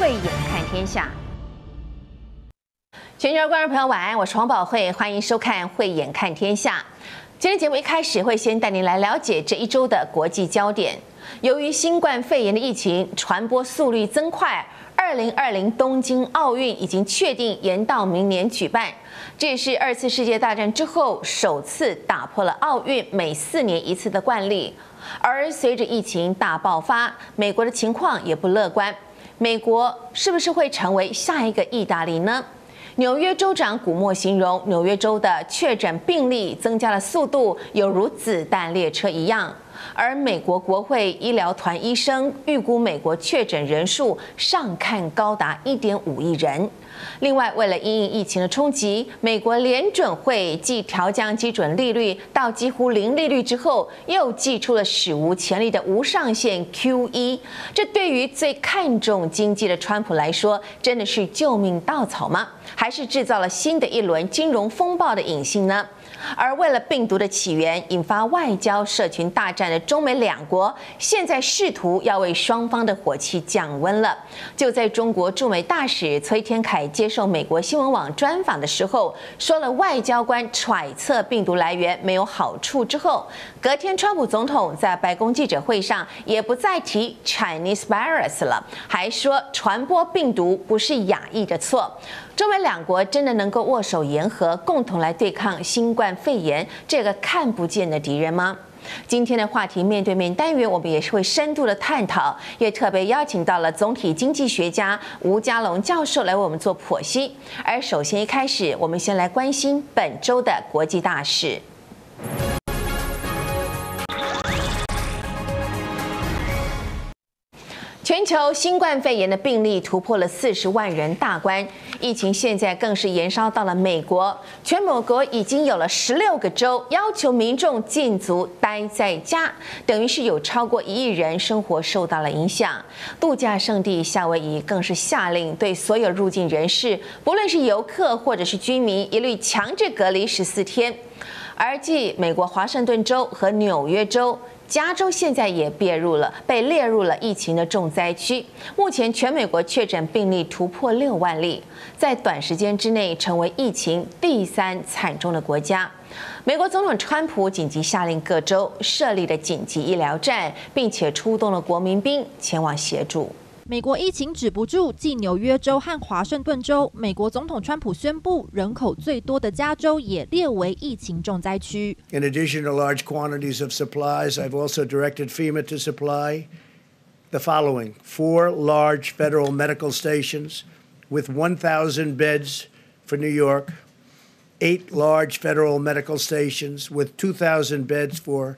慧眼看天下，全球观众朋友晚安，我是黄宝慧，欢迎收看《慧眼看天下》。今天节目一开始会先带您来了解这一周的国际焦点。由于新冠肺炎的疫情传播速率增快，二零二零东京奥运已经确定延到明年举办。这也是二次世界大战之后首次打破了奥运每四年一次的惯例。而随着疫情大爆发，美国的情况也不乐观。美国是不是会成为下一个意大利呢？纽约州长古莫形容纽约州的确诊病例增加了速度犹如子弹列车一样。而美国国会医疗团医生预估，美国确诊人数上看高达一点五亿人。另外，为了因应疫情的冲击，美国联准会继调降基准利率到几乎零利率之后，又祭出了史无前例的无上限 QE。这对于最看重经济的川普来说，真的是救命稻草吗？还是制造了新的一轮金融风暴的隐性呢？而为了病毒的起源引发外交社群大战的中美两国，现在试图要为双方的火气降温了。就在中国驻美大使崔天凯接受美国新闻网专访的时候，说了外交官揣测病毒来源没有好处之后，隔天川普总统在白宫记者会上也不再提 Chinese virus 了，还说传播病毒不是亚裔的错。中美两国真的能够握手言和，共同来对抗新冠肺炎这个看不见的敌人吗？今天的话题面对面单元，我们也是会深度的探讨，也特别邀请到了总体经济学家吴家龙教授来为我们做剖析。而首先一开始，我们先来关心本周的国际大事。全球新冠肺炎的病例突破了四十万人大关，疫情现在更是延烧到了美国。全美国已经有了十六个州要求民众禁足待在家，等于是有超过一亿人生活受到了影响。度假胜地夏威夷更是下令对所有入境人士，不论是游客或者是居民，一律强制隔离十四天。而继美国华盛顿州和纽约州。加州现在也列入了被列入了疫情的重灾区。目前全美国确诊病例突破六万例，在短时间之内成为疫情第三惨重的国家。美国总统川普紧急下令各州设立的紧急医疗站，并且出动了国民兵前往协助。美国疫情止不住，继纽约州和华盛顿州，美国总统川普宣布，人口最多的加州也列为疫情重灾区。In addition to large quantities of supplies, I've also directed FEMA to supply the following four large federal medical stations with 1,000 beds for New York, eight large federal medical stations with 2,000 beds for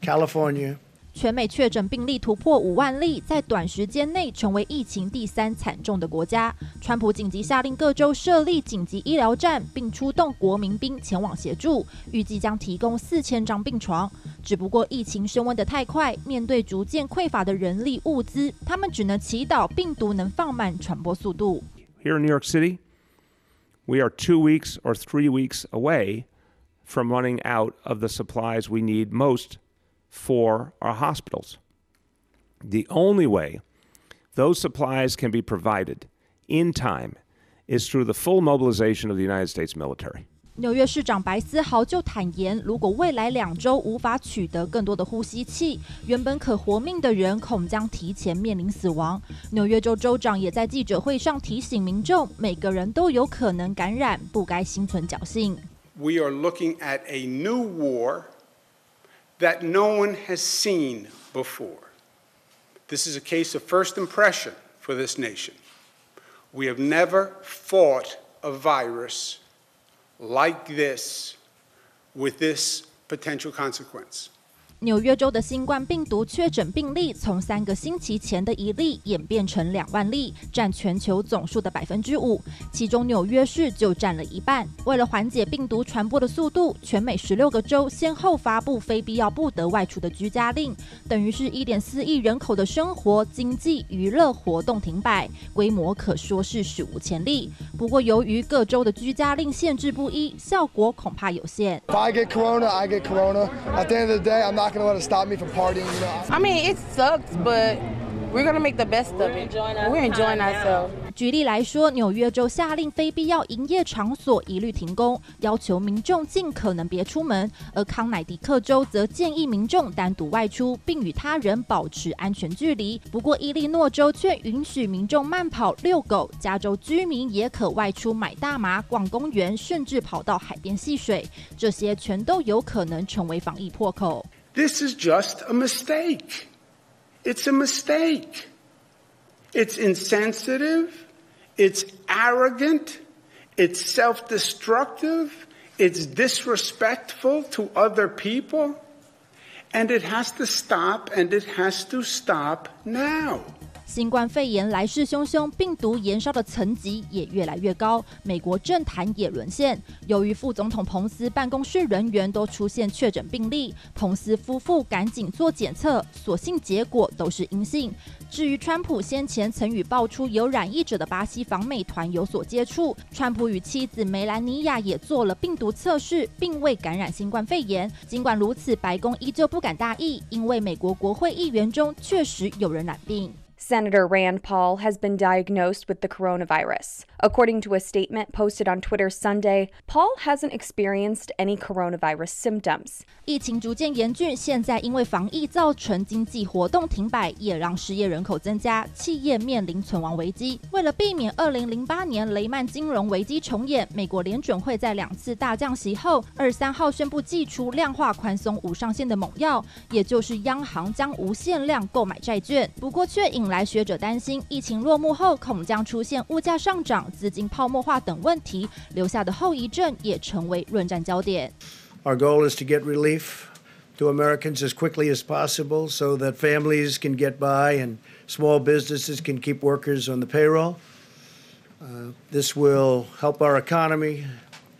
California. 全美确诊病例突破五万例，在短时间内成为疫情第三惨重的国家。川普紧急下令各州设立紧急医疗站，并出动国民兵前往协助，预计将提供四千张病床。只不过疫情升温得太快，面对逐渐匮乏的人力物资，他们只能祈祷病毒能放慢传播速度。Here in New York City, we are two weeks or three weeks away from running out of the supplies we need most. for our hospitals. The only way those supplies can be provided in time is through the full mobilization of the United States military. 纽约市长白思豪就坦言，如果未来两周无法取得更多的呼吸器，原本可活命的人恐将提前面临死亡。纽约州州长也在记者会上提醒民众，每个人都有可能感染，不该心存侥幸。We are looking at a new war that no one has seen before. This is a case of first impression for this nation. We have never fought a virus like this with this potential consequence. 纽约州的新冠病毒确诊病例从三个星期前的一例演变成两万例，占全球总数的百分之五，其中纽约市就占了一半。为了缓解病毒传播的速度，全美十六个州先后发布非必要不得外出的居家令，等于是一点四亿人口的生活、经济、娱乐活动停摆，规模可说是史无前例。不过，由于各州的居家令限制不一，效果恐怕有限。I get corona, I get corona. At the end of the day, I'm not. Not going to let it stop me from partying. You know? I mean, it sucks, but we're gonna make the best of it. We're enjoying ourselves. 举例来说，纽约州下令非必要营业场所一律停工，要求民众尽可能别出门；而康乃狄克州则建议民众单独外出，并与他人保持安全距离。不过，伊利诺州却允许民众慢跑、遛狗，加州居民也可外出买大麻、逛公园，甚至跑到海边戏水。这些全都有可能成为防疫破口。This is just a mistake. It's a mistake. It's insensitive. It's arrogant. It's self destructive. It's disrespectful to other people. And it has to stop, and it has to stop now. 新冠肺炎来势汹汹，病毒延烧的层级也越来越高，美国政坛也沦陷。由于副总统彭斯办公室人员都出现确诊病例，彭斯夫妇赶紧做检测，所幸结果都是阴性。至于川普先前曾与爆出有染疫者的巴西访美团有所接触，川普与妻子梅兰妮亚也做了病毒测试，并未感染新冠肺炎。尽管如此，白宫依旧不敢大意，因为美国国会议员中确实有人染病。Senator Rand Paul has been diagnosed with the coronavirus. According to a statement posted on Twitter Sunday, Paul hasn't experienced any coronavirus symptoms. 疫情逐渐严峻，现在因为防疫造成经济活动停摆，也让失业人口增加，企业面临存亡危机。为了避免2008年雷曼金融危机重演，美国联准会在两次大降息后，二三号宣布祭出量化宽松无上限的猛药，也就是央行将无限量购买债券。不过却引 来学者担心，疫情落幕后恐将出现物价上涨。资金泡沫化等问题留下的后遗症也成为论战焦点。Our goal is to get relief to Americans as quickly as possible so that families can get by and small businesses can keep workers on the payroll. Uh, this will help our economy,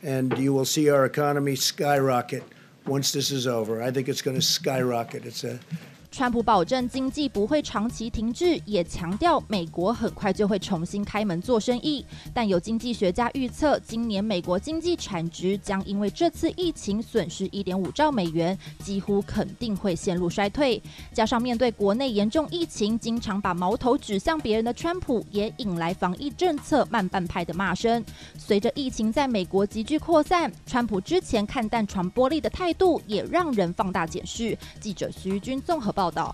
and you will see our economy skyrocket once this is over. I think it's going to skyrocket. It's a 川普保证经济不会长期停滞，也强调美国很快就会重新开门做生意。但有经济学家预测，今年美国经济产值将因为这次疫情损失一点五兆美元，几乎肯定会陷入衰退。加上面对国内严重疫情，经常把矛头指向别人的川普，也引来防疫政策慢半拍的骂声。随着疫情在美国急剧扩散，川普之前看淡传播力的态度，也让人放大检视。记者徐军综合。报道：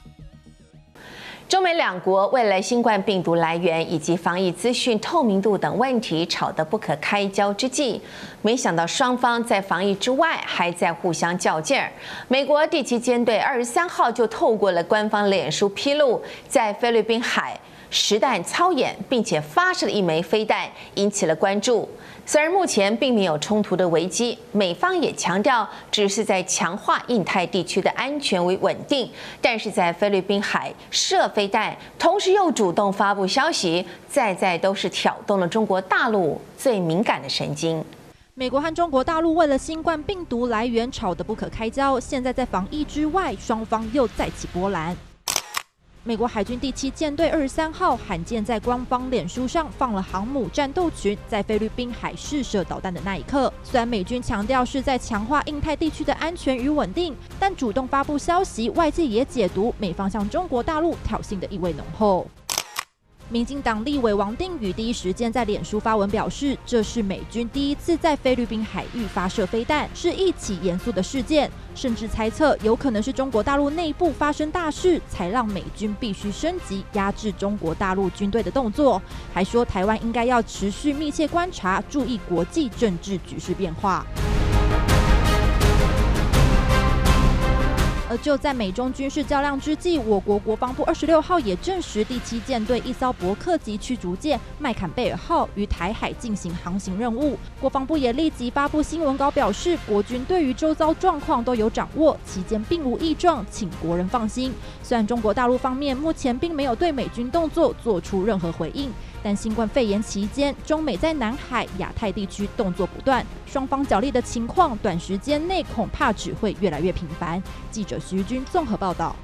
中美两国为了新冠病毒来源以及防疫资讯透明度等问题吵得不可开交之际，没想到双方在防疫之外还在互相较劲儿。美国第七舰队二十三号就透过了官方脸书披露，在菲律宾海实弹操演，并且发射了一枚飞弹，引起了关注。虽然目前并没有冲突的危机，美方也强调只是在强化印太地区的安全为稳定，但是在菲律宾海射飞弹，同时又主动发布消息，在在都是挑动了中国大陆最敏感的神经。美国和中国大陆为了新冠病毒来源吵得不可开交，现在在防疫之外，双方又再起波澜。美国海军第七舰队二十三号罕见在官方脸书上放了航母战斗群在菲律宾海试射导弹的那一刻。虽然美军强调是在强化印太地区的安全与稳定，但主动发布消息，外界也解读美方向中国大陆挑衅的意味浓厚。民进党立委王定宇第一时间在脸书发文表示，这是美军第一次在菲律宾海域发射飞弹，是一起严肃的事件，甚至猜测有可能是中国大陆内部发生大事，才让美军必须升级压制中国大陆军队的动作。还说台湾应该要持续密切观察，注意国际政治局势变化。而就在美中军事较量之际，我国国防部二十六号也证实，第七舰队一艘伯克级驱逐舰麦坎贝尔号于台海进行航行任务。国防部也立即发布新闻稿表示，国军对于周遭状况都有掌握，期间并无异状，请国人放心。虽然中国大陆方面目前并没有对美军动作做出任何回应。但新冠肺炎期间，中美在南海、亚太地区动作不断，双方角力的情况，短时间内恐怕只会越来越频繁。记者徐军综合报道。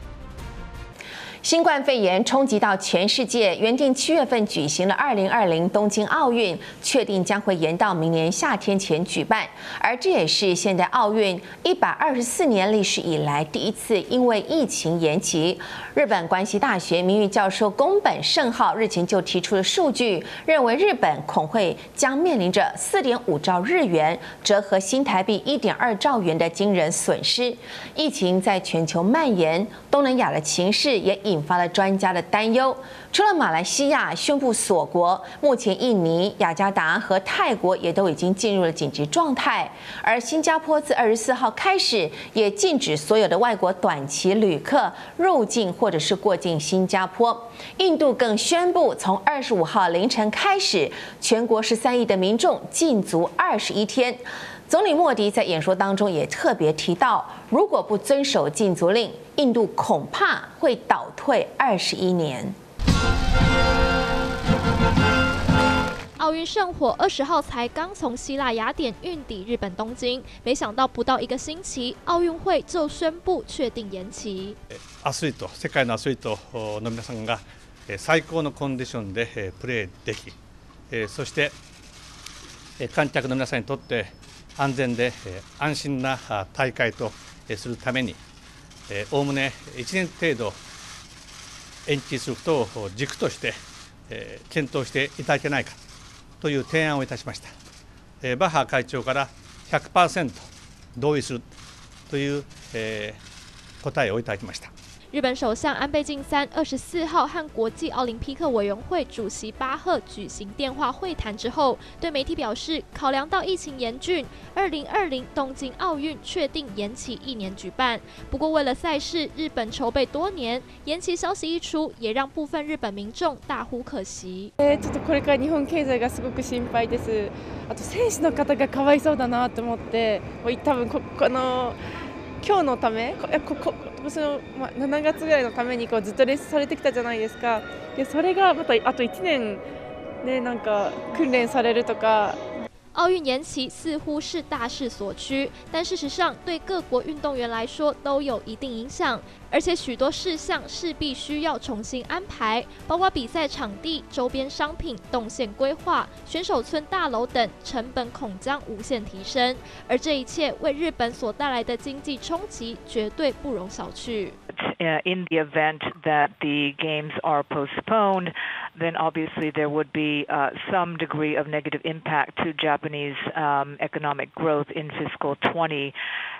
新冠肺炎冲击到全世界，原定七月份举行的二零二零东京奥运，确定将会延到明年夏天前举办。而这也是现代奥运一百二十四年历史以来第一次因为疫情延期。日本关西大学名誉教授宫本胜浩日前就提出了数据，认为日本恐会将面临着四点五兆日元（折合新台币一点二兆元）的惊人损失。疫情在全球蔓延，东南亚的情势也已。引发了专家的担忧。除了马来西亚宣布锁国，目前印尼、雅加达和泰国也都已经进入了紧急状态。而新加坡自二十四号开始也禁止所有的外国短期旅客入境或者是过境新加坡。印度更宣布，从二十五号凌晨开始，全国十三亿的民众禁足二十一天。总理莫迪在演说当中也特别提到，如果不遵守禁足令，印度恐怕会倒退二十一年。奥运圣火二十号才刚从希腊雅典运抵日本东京，没想到不到一个星期，奥运会就宣布确定延期。アスリート、世界のアスリートの皆さんが最高のコンディションでプレーでき、そして観客の皆さんにとって 安全で安心な大会とするためにおおむね1年程度延期することを軸として検討していただけないかという提案をいたしましたバッハ会長から100%同意するという答えをいただきました。日本首相安倍晋三二十四号和国际奥林匹克委员会主席巴赫举行电话会谈之后，对媒体表示，考量到疫情严峻，二零二零东京奥运确定延期一年举办。不过，为了赛事，日本筹备多年，延期消息一出，也让部分日本民众大呼可惜。えちょっとこれから日本経済がすごく心配です。あと選手の方がかわいそうだなと思って、多分ここの今日のため、ここ。 今年の、まあ、7月ぐらいのためにこうずっとレースされてきたじゃないですか。でそれがまたあと1年ねなんか訓練されるとか。奥运延期似乎是大势所趋，但事实上对各国运动员来说都有一定影响，而且许多事项是必须要重新安排，包括比赛场地、周边商品、动线规划、选手村大楼等，成本恐将无限提升。而这一切为日本所带来的经济冲击绝对不容小觑。In the event that the games are postponed. then obviously there would be uh, some degree of negative impact to Japanese um, economic growth in fiscal 20.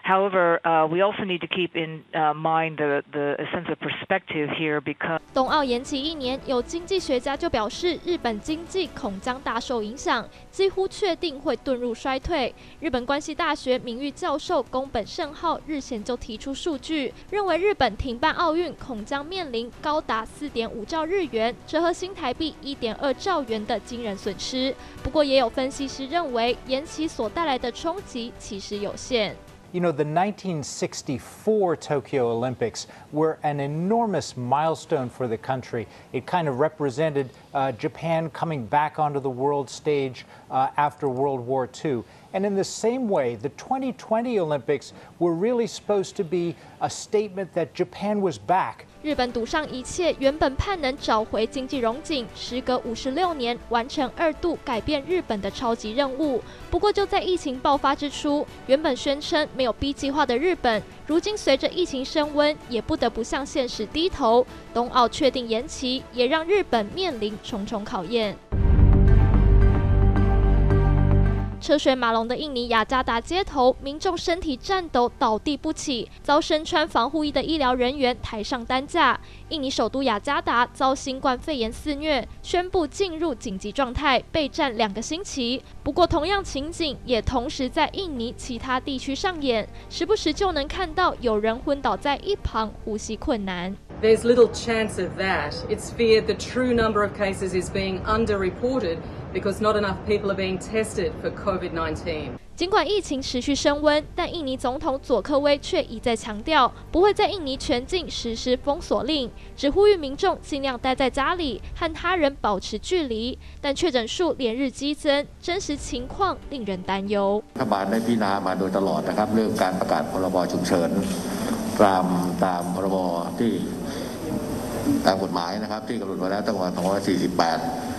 However, uh, we also need to keep in uh, mind the, the sense of perspective here because 冬奥延期一年，有经济学家就表示，日本经济恐将大受影响，几乎确定会遁入衰退。日本关西大学名誉教授宫本胜浩日前就提出数据，认为日本停办奥运恐将面临高达四点五兆日元，折合新台币一点二兆元的惊人损失。不过，也有分析师认为，延期所带来的冲击其实有限。You know, the 1964 Tokyo Olympics were an enormous milestone for the country. It kind of represented uh, Japan coming back onto the world stage uh, after World War II. And in the same way, the 2020 Olympics were really supposed to be a statement that Japan was back. 日本赌上一切，原本盼能找回经济荣景，时隔五十六年完成二度改变日本的超级任务。不过就在疫情爆发之初，原本宣称没有 B 计划的日本，如今随着疫情升温，也不得不向现实低头。冬奥确定延期，也让日本面临重重考验。车水马龙的印尼雅加达街头，民众身体颤抖，倒地不起，遭身穿防护衣的医疗人员抬上担架。印尼首都雅加达遭新冠肺炎肆虐，宣布进入紧急状态，备战两个星期。不过，同样情景也同时在印尼其他地区上演，时不时就能看到有人昏倒在一旁，呼吸困难。There's little chance of that. It's feared the true number of cases is being underreported. because not enough people are being tested for COVID-19. 尽管疫情持续升温，但印尼总统佐科威却一再强调，不会在印尼全境实施封锁令，只呼吁民众尽量待在家里，和他人保持距离。但确诊数连日激增，真实情况令人担忧。รัฐบาลได้พิจารณามาโดยตลอดนะครับเรื่องการประกาศพรบฉุกเฉินตามตามพรบที่ ตามกฎหมายนะครับที่กำหนดไว้แล้วตั้งแต่2548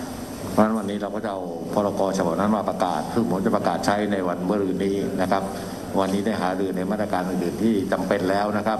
เพราะฉะนั้นวันนี้เราก็จะเอาพรกฉบับนั้นมาประกาศ ซึ่งผมจะประกาศใช้ในวันเมื่อรืนนี้นะครับ วันนี้ได้หารือในมาตรการอื่นๆที่จำเป็นแล้วนะครับ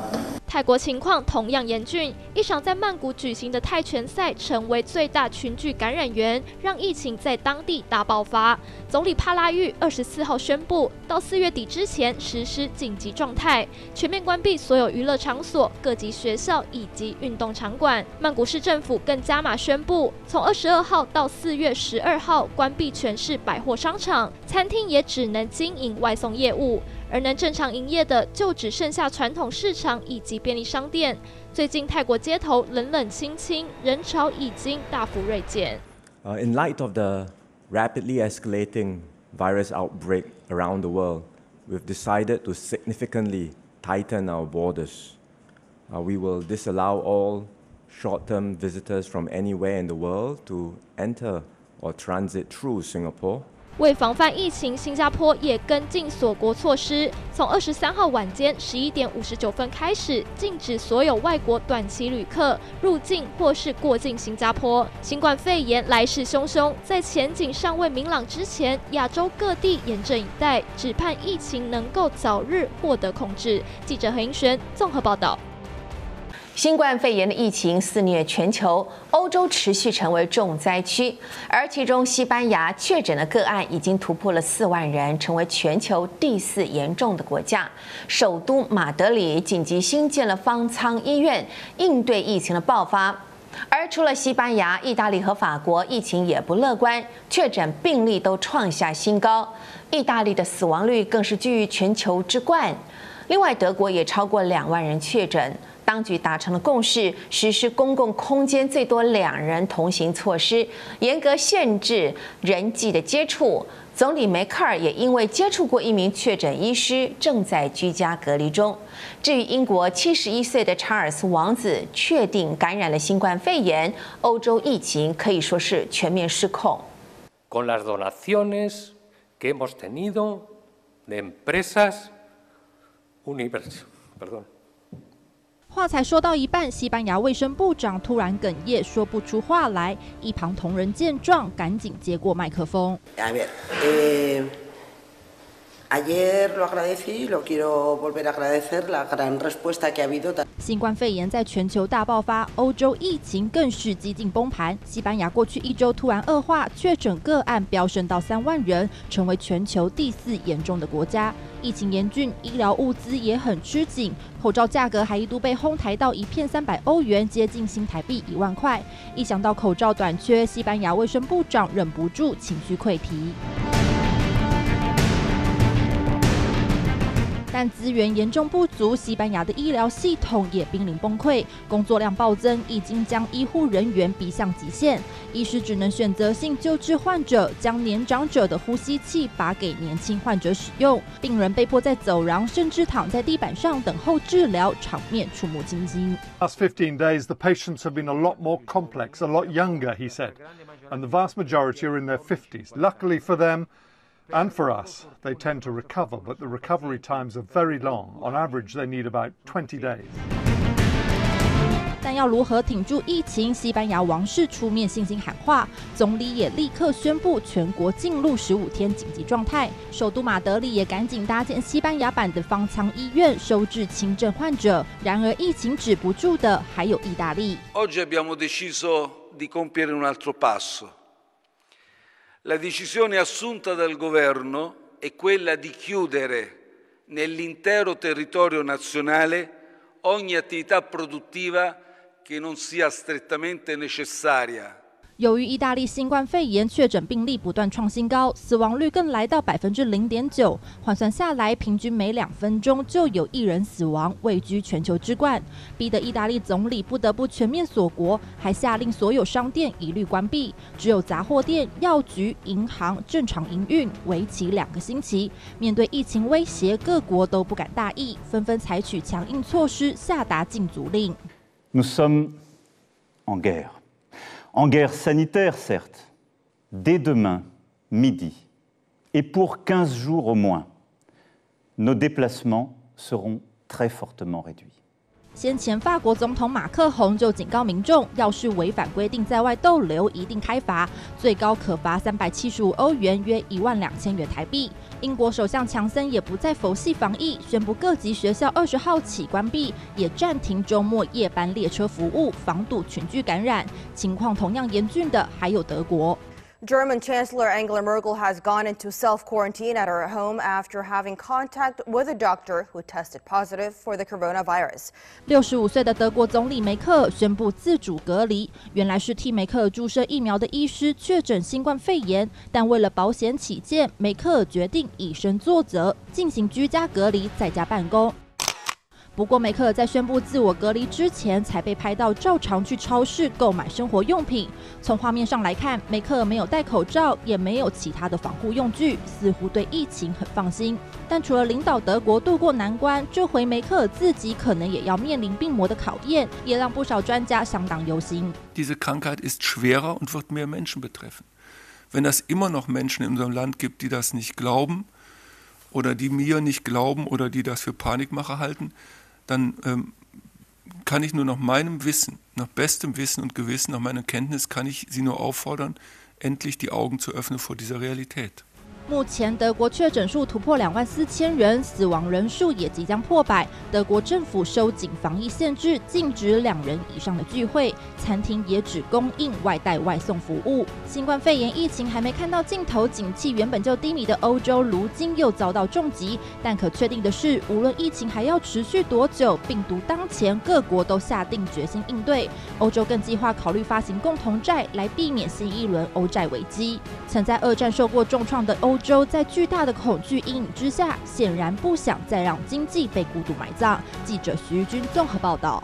泰国情况同样严峻，一场在曼谷举行的泰拳赛成为最大群聚感染源，让疫情在当地大爆发。总理帕拉育二十四号宣布，到四月底之前实施紧急状态，全面关闭所有娱乐场所、各级学校以及运动场馆。曼谷市政府更加码宣布，从二十二号到四月十二号关闭全市百货商场，餐厅也只能经营外送业务。而能正常营业的就只剩下传统市场以及便利商店。最近泰国街头冷冷清清，人潮已经大幅锐减。Uh, in light of the rapidly escalating virus outbreak around the world, we've decided to significantly tighten our borders. Uh, we will disallow all short-term visitors from anywhere in the world to enter or transit through Singapore. 为防范疫情，新加坡也跟进锁国措施，从二十三号晚间十一点五十九分开始，禁止所有外国短期旅客入境或是过境新加坡。新冠肺炎来势汹汹，在前景尚未明朗之前，亚洲各地严阵以待，只盼疫情能够早日获得控制。记者何英璇综合报道。新冠肺炎的疫情肆虐全球，欧洲持续成为重灾区，而其中西班牙确诊的个案已经突破了四万人，成为全球第四严重的国家。首都马德里紧急新建了方舱医院，应对疫情的爆发。而除了西班牙、意大利和法国，疫情也不乐观，确诊病例都创下新高，意大利的死亡率更是居于全球之冠。另外，德国也超过两万人确诊。当局达成了共识，实施公共空间最多两人同行措施，严格限制人际的接触。总理梅克尔也因为接触过一名确诊医师，正在居家隔离中。至于英国七十一岁的查尔斯王子确定感染了新冠肺炎，欧洲疫情可以说是全面失控。named. 话才说到一半，西班牙卫生部长突然哽咽，说不出话来。一旁同仁见状，赶紧接过麦克风。新冠肺炎在全球大爆发，欧洲疫情更是几近崩盘。西班牙过去一周突然恶化，确诊个案飙升到三万人，成为全球第四严重的国家。疫情严峻，医疗物资也很吃紧，口罩价格还一度被哄抬到一片三百欧元，接近新台币一万块。一想到口罩短缺，西班牙卫生部长忍不住情绪溃堤。但资源严重不足，西班牙的医疗系统也濒临崩溃，工作量暴增，已经将医护人员逼向极限。医师只能选择性救治患者，将年长者的呼吸器拔给年轻患者使用，病人被迫在走廊甚至躺在地板上等候治疗，场面触目惊心。Last 15 days, the patients have been a lot more complex, a lot younger, he said, and the vast majority are in their 50s. Luckily for them. And for us, they tend to recover, but the recovery times are very long. On average, they need about 20 days. 但要如何挺住疫情？西班牙王室出面信心喊话，总理也立刻宣布全国进入十五天紧急状态。首都马德里也赶紧搭建西班牙版的方舱医院，收治轻症患者。然而，疫情止不住的还有意大利。Oggi abbiamo deciso di compiere un altro passo. La decisione assunta dal governo è quella di chiudere nell'intero territorio nazionale ogni attività produttiva che non sia strettamente necessaria 由于意大利新冠肺炎确诊病例不断创新高，死亡率更来到百分之零点九，换算下来，平均每两分钟就有一人死亡，位居全球之冠，逼得意大利总理不得不全面锁国，还下令所有商店一律关闭，只有杂货店、药局、银行正常营运，为期两个星期。面对疫情威胁，各国都不敢大意，纷纷采取强硬措施，下达禁足令。En guerre sanitaire, certes, dès demain, midi, et pour 15 jours au moins, nos déplacements seront très fortement réduits. 先前法国总统马克宏就警告民众，要是违反规定在外逗留，一定开罚，最高可罚三百七十五欧元，约一万两千元台币。英国首相强森也不再佛系防疫，宣布各级学校二十号起关闭，也暂停周末夜班列车服务，防堵群聚感染。情况同样严峻的还有德国。German Chancellor Angela Merkel has gone into self quarantine at her home after having contact with a doctor who tested positive for the coronavirus. 六十五岁的德国总理梅克宣布自主隔离，原来是替梅克注射疫苗的医师确诊新冠肺炎，但为了保险起见，梅克决定以身作则，进行居家隔离，在家办公。不过，梅克尔在宣布自我隔离之前，才被拍到照常去超市购买生活用品。从画面上来看，梅克尔没有戴口罩，也没有其他的防护用具，似乎对疫情很放心。但除了领导德国渡过难关，这回梅克尔自己可能也要面临病魔的考验，也让不少专家相当忧心。Diese Krankheit ist schwerer und wird mehr Menschen betreffen. Wenn es immer noch Menschen in unserem Land gibt, die das nicht glauben oder die mir nicht glauben oder die das für Panikmacher halten. Dann ähm, kann ich nur nach meinem Wissen, nach bestem Wissen und Gewissen, nach meiner Kenntnis, kann ich Sie nur auffordern, endlich die Augen zu öffnen vor dieser Realität. 目前德国确诊数突破两万四千人，死亡人数也即将破百。德国政府收紧防疫限制，禁止两人以上的聚会，餐厅也只供应外带外送服务。新冠肺炎疫情还没看到尽头，景气原本就低迷的欧洲，如今又遭到重击。但可确定的是，无论疫情还要持续多久，病毒当前，各国都下定决心应对。欧洲更计划考虑发行共同债，来避免新一轮欧债危机。曾在二战受过重创的欧。州在巨大的恐惧阴影之下，显然不想再让经济被孤独埋葬。记者徐军综合报道。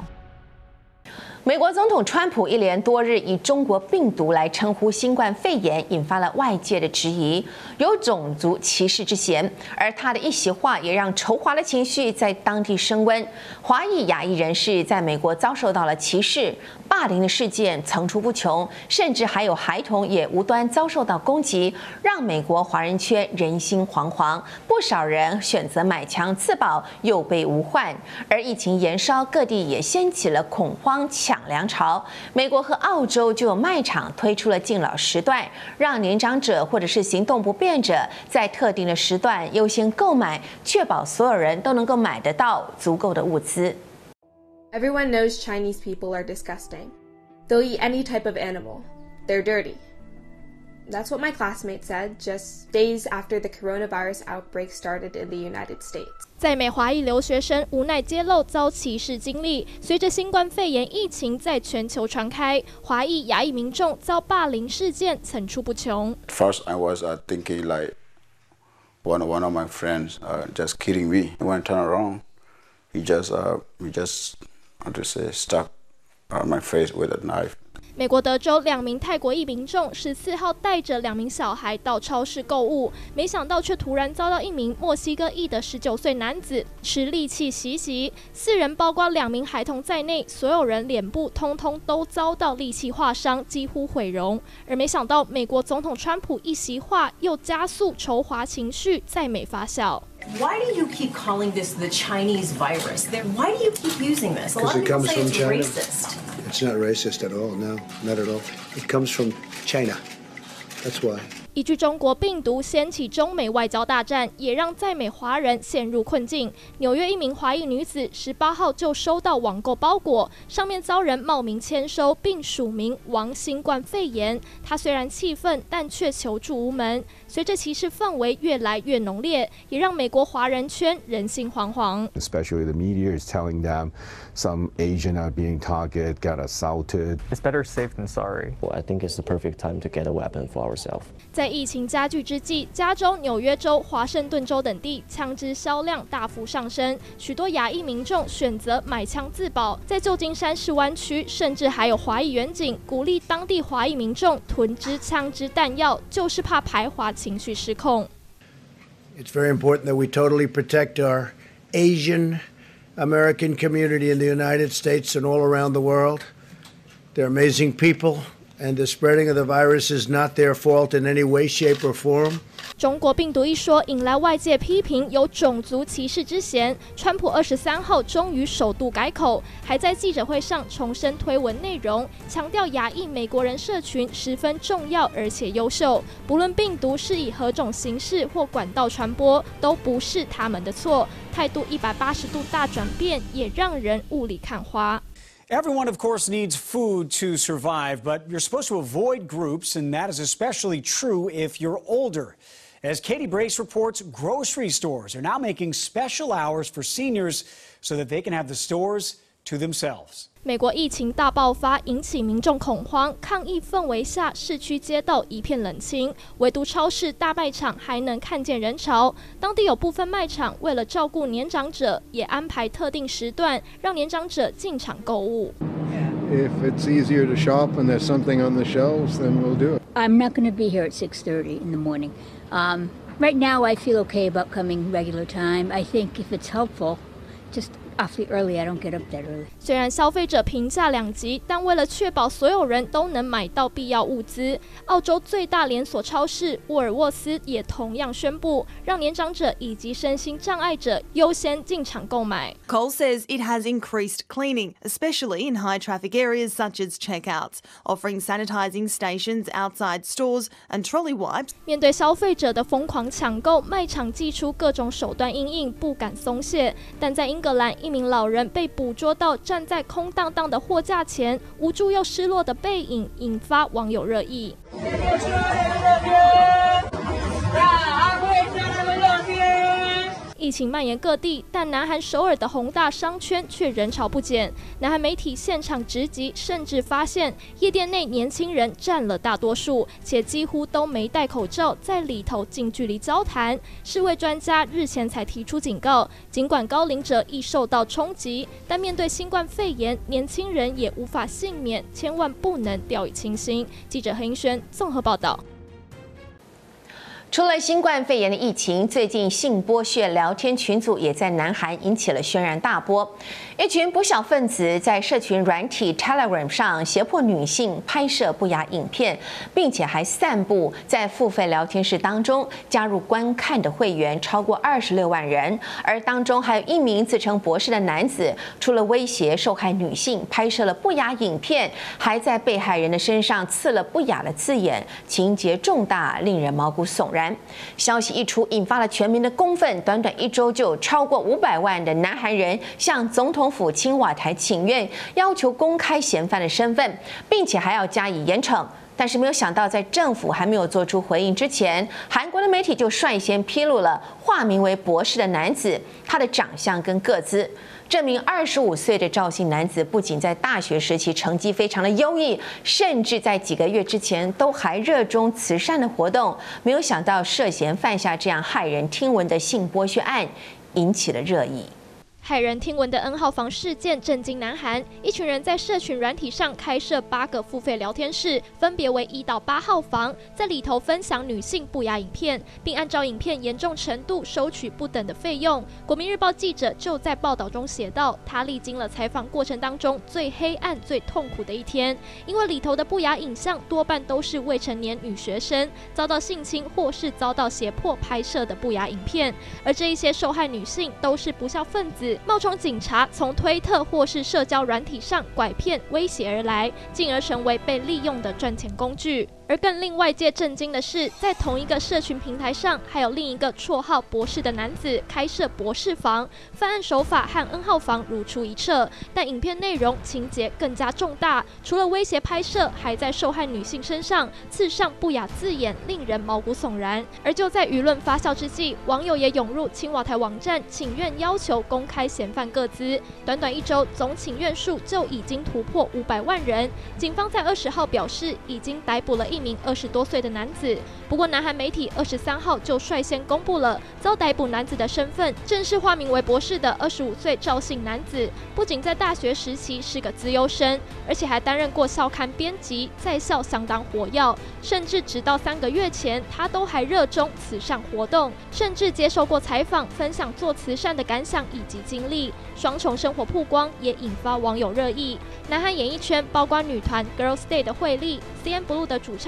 美国总统川普一连多日以中国病毒来称呼新冠肺炎，引发了外界的质疑，有种族歧视之嫌。而他的一席话也让仇华的情绪在当地升温。华裔亚裔人士在美国遭受到了歧视、霸凌的事件层出不穷，甚至还有孩童也无端遭受到攻击，让美国华人圈人心惶惶。不少人选择买枪自保，又被无患。而疫情延烧，各地也掀起了恐慌抢。粮潮，美国和澳洲就有卖场推出了敬老时段，让年长者或者是行动不便者在特定的时段优先购买，确保所有人都能够买得到足够的物资。Everyone knows Chinese people are disgusting. They'll eat any type of animal. They're dirty. That's what my classmate said just days after the coronavirus outbreak started in the United States. 在美华裔留学生无奈揭露遭歧视经历，随着新冠肺炎疫情在全球传开，华裔、亚裔民众遭霸凌事件层出不穷。First, I was uh, thinking like one one of my friends uh, just kidding me. When I turn around, he just uh, he just how to say stuck uh, my face with a knife. 美国德州两名泰国裔民众十四号带着两名小孩到超市购物，没想到却突然遭到一名墨西哥裔的十九岁男子持利器袭击，四人包括两名孩童在内，所有人脸部通通都遭到利器划伤，几乎毁容。而没想到，美国总统川普一席话又加速仇华情绪在美发酵。Why do you keep calling this the Chinese virus? Why do you keep using this? A lot of people say it's racist. It's not racist at all. No, not at all. It comes from China. That's why. 一句中国病毒掀起中美外交大战，也让在美华人陷入困境。纽约一名华裔女子十八号就收到网购包裹，上面遭人冒名签收，并署名“王新冠肺炎”。她虽然气愤，但却求助无门。随着歧视氛围越来越浓烈，也让美国华人圈人心惶惶。Especially the media is telling them some Asian are being targeted, got assaulted. It's better safe than sorry. Well, I think it's the perfect time to get a weapon for ourselves. 在疫情加剧之际，加州、纽约州、华盛顿州等地枪支销量大幅上升，许多亚裔民众选择买枪自保。在旧金山市湾区，甚至还有华裔远警鼓励当地华裔民众囤支枪支弹药，就是怕排华情绪失控。It's very important that we totally protect our Asian American community in the United States and all around the world. They're amazing people. And the spreading of the virus is not their fault in any way, shape, or form. 中国病毒一说引来外界批评有种族歧视之嫌。川普二十三号终于首度改口，还在记者会上重申推文内容，强调亚裔美国人社群十分重要而且优秀，不论病毒是以何种形式或管道传播，都不是他们的错。态度一百八十度大转变，也让人雾里看花。Everyone, of course, needs food to survive, but you're supposed to avoid groups, and that is especially true if you're older. As Katie Brace reports, grocery stores are now making special hours for seniors so that they can have the stores to themselves. 美国疫情大爆发，引起民众恐慌。抗议氛围下，市区街道一片冷清，唯独超市、大卖场还能看见人潮。当地有部分卖场为了照顾年长者，也安排特定时段让年长者进场购物。If it's easier to shop and there's something on the shelves, then we'll do it. I'm not going to be here at 6:30 in the morning. Um, right now, I feel okay about coming regular time. I think if it's helpful, just awfully early. I don't get up that early. 虽然消费者评价两极，但为了确保所有人都能买到必要物资，澳洲最大连锁超市沃尔沃斯也同样宣布，让年长者以及身心障碍者优先进场购买。Cole says it has increased cleaning, especially in high traffic areas such as checkouts, offering sanitizing stations outside stores and trolley wipes. 面对消费者的疯狂抢购，卖场祭出各种手段应应，不敢松懈。但在英格兰，一名老人被捕捉到站在空荡荡的货架前，无助又失落的背影，引发网友热议。疫情蔓延各地，但南韩首尔的宏大商圈却人潮不减。南韩媒体现场直击，甚至发现夜店内年轻人占了大多数，且几乎都没戴口罩，在里头近距离交谈。世卫专家日前才提出警告，尽管高龄者易受到冲击，但面对新冠肺炎，年轻人也无法幸免，千万不能掉以轻心。记者何英轩综合报道。除了新冠肺炎的疫情，最近性剥削聊天群组也在南韩引起了轩然大波。一群不小分子在社群软体 Telegram 上胁迫女性拍摄不雅影片，并且还散布在付费聊天室当中。加入观看的会员超过二十六万人，而当中还有一名自称博士的男子，除了威胁受害女性拍摄了不雅影片，还在被害人的身上刺了不雅的字眼，情节重大，令人毛骨悚然。消息一出，引发了全民的公愤。短短一周，就超过五百万的南韩人向总统府青瓦台请愿，要求公开嫌犯的身份，并且还要加以严惩。但是没有想到，在政府还没有做出回应之前，韩国的媒体就率先披露了化名为博士的男子他的长相跟个子。这名二十五岁的赵姓男子不仅在大学时期成绩非常的优异，甚至在几个月之前都还热衷慈善的活动。没有想到涉嫌犯下这样骇人听闻的性剥削案，引起了热议。骇人听闻的 N 号房事件震惊南韩，一群人在社群软体上开设八个付费聊天室，分别为一到八号房，在里头分享女性不雅影片，并按照影片严重程度收取不等的费用。国民日报记者就在报道中写道，他历经了采访过程当中最黑暗、最痛苦的一天，因为里头的不雅影像多半都是未成年女学生遭到性侵或是遭到胁迫拍摄的不雅影片，而这一些受害女性都是不孝分子。冒充警察，从推特或是社交软体上拐骗、威胁而来，进而成为被利用的赚钱工具。而更令外界震惊的是，在同一个社群平台上，还有另一个绰号“博士”的男子开设“博士房”，犯案手法和 N 号房如出一辙。但影片内容情节更加重大，除了威胁拍摄，还在受害女性身上刺上不雅字眼，令人毛骨悚然。而就在舆论发酵之际，网友也涌入青瓦台网站请愿，要求公开嫌犯各资。短短一周，总请愿数就已经突破五百万人。警方在二十号表示，已经逮捕了一。一名二十多岁的男子，不过南韩媒体二十三号就率先公布了遭逮捕男子的身份，正是化名为博士的二十五岁赵姓男子。不仅在大学时期是个资优生，而且还担任过校刊编辑，在校相当活跃，甚至直到三个月前，他都还热衷慈善活动，甚至接受过采访，分享做慈善的感想以及经历。双重生活曝光，也引发网友热议。南韩演艺圈包括女团 Girls Day 的惠利、CN Blue 的主唱。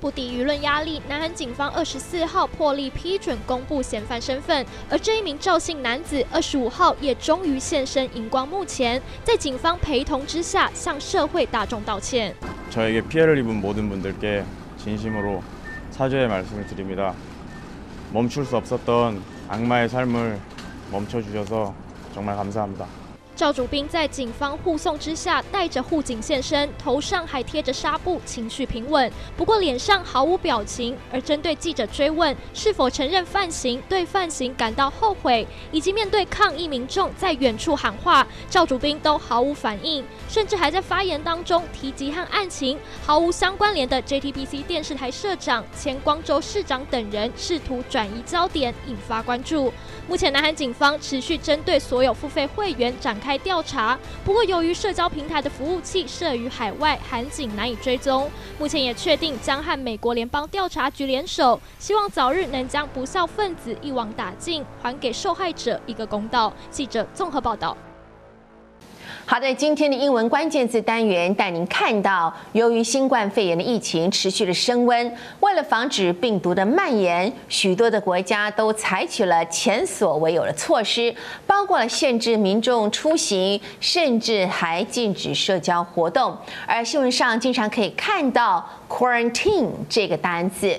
不敌舆论压力，南韩警方二十四号破例批准公布嫌犯身份，而这一名赵姓男子二十五号也终于现身荧光幕前，在警方陪同之下向社会大众道歉。저에게피해를입은모든분들께진심으로사죄의말씀을드립니다멈출수없었던악마의삶을멈춰주셔서정말감사합니다 赵主斌在警方护送之下，带着护警现身，头上还贴着纱布，情绪平稳，不过脸上毫无表情。而针对记者追问是否承认犯行、对犯行感到后悔，以及面对抗议民众在远处喊话，赵主斌都毫无反应，甚至还在发言当中提及和案情毫无相关联的 JTBC 电视台社长、前光州市长等人，试图转移焦点，引发关注。目前，南韩警方持续针对所有付费会员展开。调查，不过由于社交平台的服务器设于海外，韩警难以追踪。目前也确定将和美国联邦调查局联手，希望早日能将不孝分子一网打尽，还给受害者一个公道。记者综合报道。好的，今天的英文关键字单元带您看到，由于新冠肺炎的疫情持续的升温，为了防止病毒的蔓延，许多的国家都采取了前所未有的措施，包括了限制民众出行，甚至还禁止社交活动。而新闻上经常可以看到 “quarantine” 这个单字。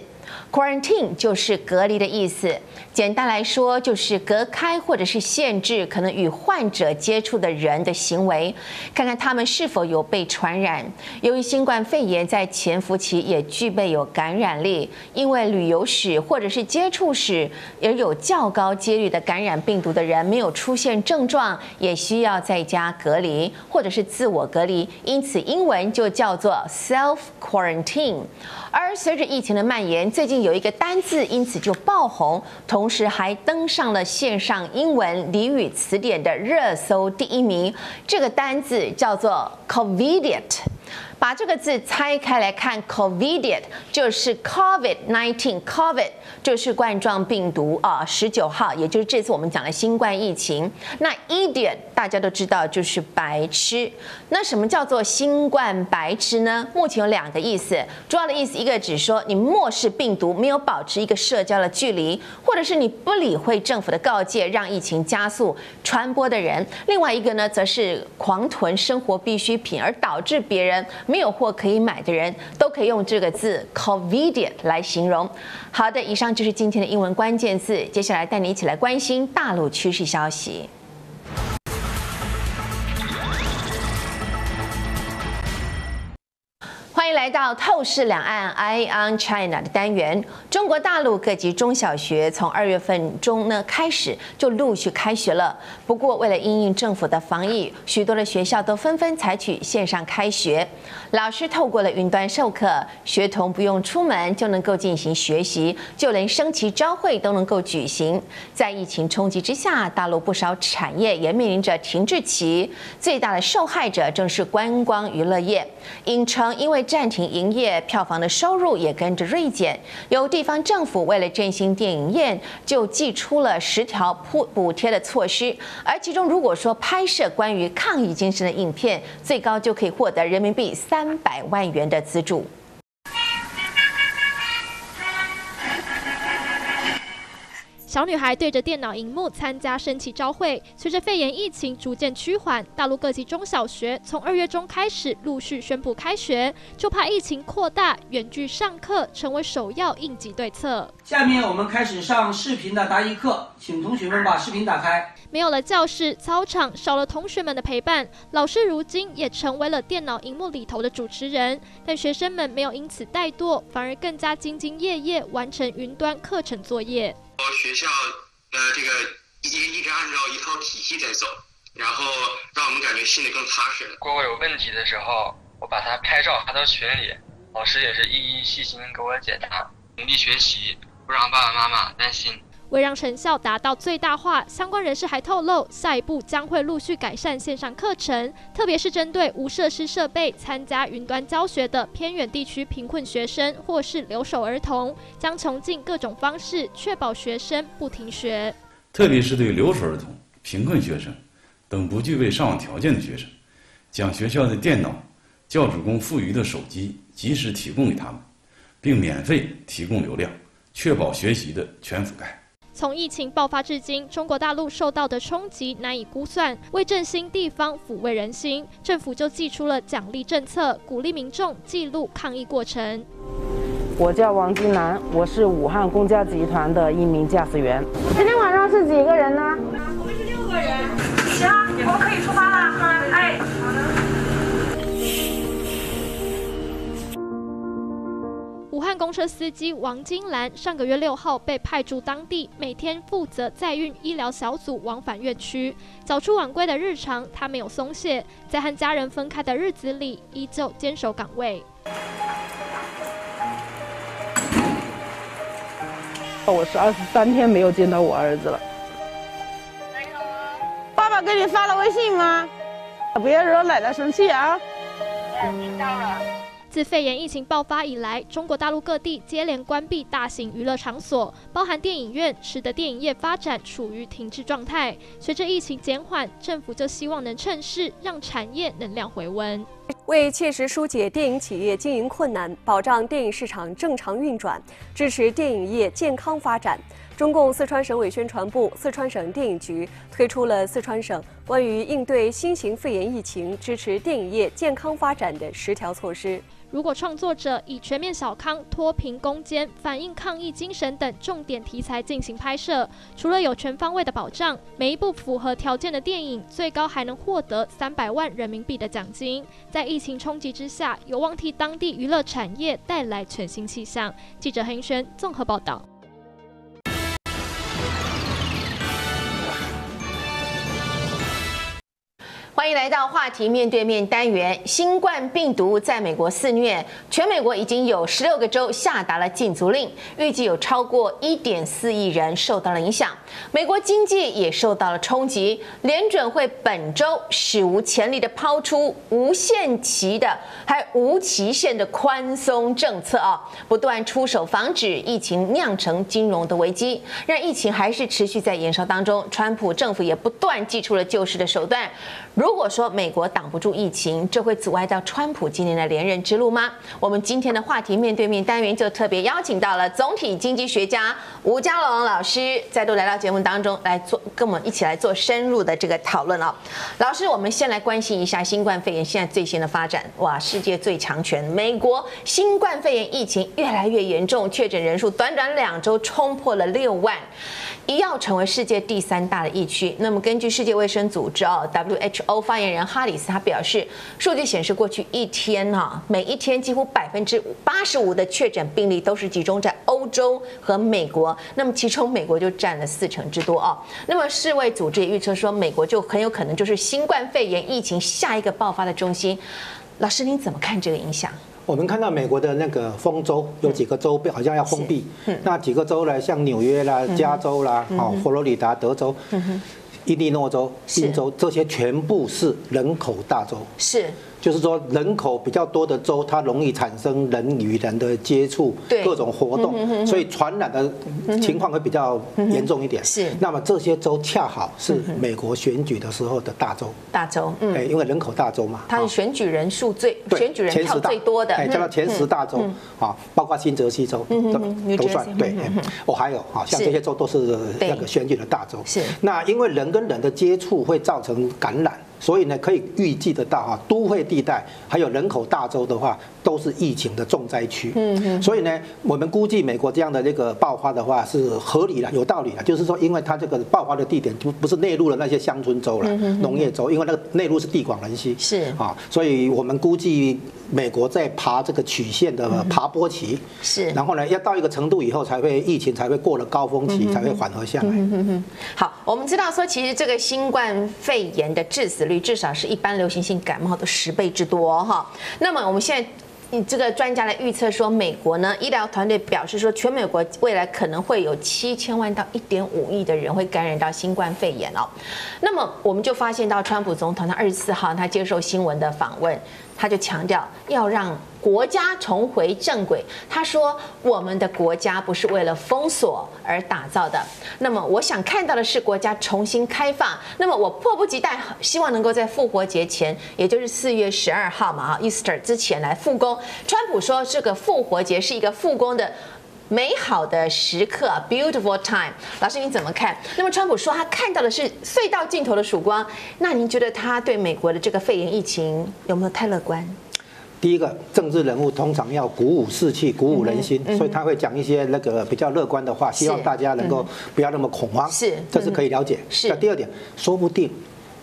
Quarantine 就是隔离的意思，简单来说就是隔开或者是限制可能与患者接触的人的行为，看看他们是否有被传染。由于新冠肺炎在潜伏期也具备有感染力，因为旅游史或者是接触史也有较高几率的感染病毒的人没有出现症状，也需要在家隔离或者是自我隔离，因此英文就叫做 self quarantine。而随着疫情的蔓延，最近有一个单字因此就爆红，同时还登上了线上英文俚语词典的热搜第一名。这个单字叫做 “covidiot”。把这个字拆开来看，COVID 就是 “covid-19”，“covid” 就是冠状病毒啊，十九号，也就是这次我们讲的新冠疫情。那 “idiot” 大家都知道就是白痴。那什么叫做新冠白痴呢？目前有两个意思，主要的意思一个指说你漠视病毒，没有保持一个社交的距离，或者是你不理会政府的告诫，让疫情加速传播的人；另外一个呢，则是狂囤生活必需品而导致别人。没有货可以买的人，都可以用这个字 “covida” 来形容。好的，以上就是今天的英文关键字。接下来带你一起来关心大陆趋势消息。欢迎来到透视两岸 Eye on China 的单元。中国大陆各级中小学从二月份中呢开始就陆续开学了。不过，为了应应政府的防疫，许多的学校都纷纷采取线上开学。老师透过了云端授课，学童不用出门就能够进行学习，就连升旗招会都能够举行。在疫情冲击之下，大陆不少产业也面临着停滞期，最大的受害者正是观光娱乐业。影城因为暂停营业，票房的收入也跟着锐减。有地方政府为了振兴电影院，就寄出了十条补补贴的措施。而其中，如果说拍摄关于抗疫精神的影片，最高就可以获得人民币三百万元的资助。小女孩对着电脑荧幕参加升旗招会。随着肺炎疫情逐渐趋缓，大陆各级中小学从二月中开始陆续宣布开学，就怕疫情扩大，远距上课成为首要应急对策。下面我们开始上视频的答疑课，请同学们把视频打开。没有了教室、操场，少了同学们的陪伴，老师如今也成为了电脑荧幕里头的主持人。但学生们没有因此怠惰，反而更加兢兢业业完成云端课程作业。学校呃这个一一直按照一套体系在走，然后让我们感觉心里更踏实。如果有问题的时候，我把它拍照发到群里，老师也是一一细心给我解答，努力学习，不让爸爸妈妈担心。为让成效达到最大化，相关人士还透露，下一步将会陆续改善线上课程，特别是针对无设施设备参加云端教学的偏远地区贫困学生或是留守儿童，将穷尽各种方式确保学生不停学。特别是对留守儿童、贫困学生等不具备上网条件的学生，将学校的电脑、教职工富余的手机及时提供给他们，并免费提供流量，确保学习的全覆盖。从疫情爆发至今，中国大陆受到的冲击难以估算。为振兴地方、抚慰人心，政府就寄出了奖励政策，鼓励民众记录抗疫过程。我叫王金南，我是武汉公交集团的一名驾驶员。今天晚上是几个人呢？我们是六个人。行，我们可以出发了。哎，汉公车司机王金兰上个月六号被派驻当地，每天负责载运医疗小组往返院区。早出晚归的日常，他没有松懈，在和家人分开的日子里，依旧坚守岗位。我是二十三天没有见到我儿子了。爸爸给你发了微信吗？不要惹奶奶生气啊！听到了。自肺炎疫情爆发以来，中国大陆各地接连关闭大型娱乐场所，包含电影院，使得电影业发展处于停滞状态。随着疫情减缓，政府就希望能趁势让产业能量回温，为切实疏解电影企业经营困难，保障电影市场正常运转，支持电影业健康发展。中共四川省委宣传部、四川省电影局推出了四川省关于应对新型肺炎疫情、支持电影业健康发展的十条措施。如果创作者以全面小康、脱贫攻坚、反映抗疫精神等重点题材进行拍摄，除了有全方位的保障，每一部符合条件的电影，最高还能获得三百万人民币的奖金。在疫情冲击之下，有望替当地娱乐产业带来全新气象。记者黑轩综合报道。来到话题面对面单元。新冠病毒在美国肆虐，全美国已经有十六个州下达了禁足令，预计有超过一点四亿人受到了影响。美国经济也受到了冲击，联准会本周史无前例的抛出无限期的还无期限的宽松政策啊，不断出手防止疫情酿成金融的危机，让疫情还是持续在延烧当中。川普政府也不断祭出了救市的手段。如果说美国挡不住疫情，这会阻碍到川普今年的连任之路吗？我们今天的话题面对面单元就特别邀请到了总体经济学家吴家龙老师，再度来到节目当中来做，跟我们一起来做深入的这个讨论哦。老师，我们先来关心一下新冠肺炎现在最新的发展。哇，世界最强权美国新冠肺炎疫情越来越严重，确诊人数短短两周冲破了六万。一要成为世界第三大的疫区，那么根据世界卫生组织哦 WHO 发言人哈里斯他表示，数据显示过去一天哈，每一天几乎百分之八十五的确诊病例都是集中在欧洲和美国，那么其中美国就占了四成之多啊。那么世卫组织也预测说，美国就很有可能就是新冠肺炎疫情下一个爆发的中心。老师您怎么看这个影响？我们看到美国的那个封州有几个州好像要封闭，那几个州呢，像纽约啦、加州啦、哦、佛罗里达、德州、伊利诺州、宾州，这些全部是人口大州。是。就是说，人口比较多的州，它容易产生人与人的接触，各种活动，所以传染的情况会比较严重一点。是。那么这些州恰好是美国选举的时候的大州。大州，嗯，因为人口大州嘛。它是选举人数最，选举人票最多的，叫做前十大州啊，包括新泽西州都都算。对，哦，还有啊，像这些州都是那个选举的大州。是。那因为人跟人的接触会造成感染。所以呢，可以预计得到哈，都会地带还有人口大州的话，都是疫情的重灾区。嗯嗯。所以呢，我们估计美国这样的这个爆发的话是合理的、有道理的。就是说，因为它这个爆发的地点不不是内陆的那些乡村州了，农业州，因为那个内陆是地广人稀。是。啊，所以我们估计美国在爬这个曲线的爬坡期。是。然后呢，要到一个程度以后，才会疫情才会过了高峰期，才会缓和下来。嗯嗯好，我们知道说，其实这个新冠肺炎的致死率。至少是一般流行性感冒的十倍之多哈。那么我们现在这个专家来预测说，美国呢医疗团队表示说，全美国未来可能会有七千万到一点五亿的人会感染到新冠肺炎哦。那么我们就发现到，川普总统他二十四号他接受新闻的访问，他就强调要让。国家重回正轨，他说：“我们的国家不是为了封锁而打造的。那么，我想看到的是国家重新开放。那么，我迫不及待，希望能够在复活节前，也就是四月十二号嘛，啊，Easter 之前来复工。”川普说：“这个复活节是一个复工的美好的时刻，beautiful time。”老师，你怎么看？那么，川普说他看到的是隧道尽头的曙光。那您觉得他对美国的这个肺炎疫情有没有太乐观？第一个政治人物通常要鼓舞士气、鼓舞人心，所以他会讲一些那个比较乐观的话，希望大家能够不要那么恐慌。是，这是可以了解。是。那第二点，说不定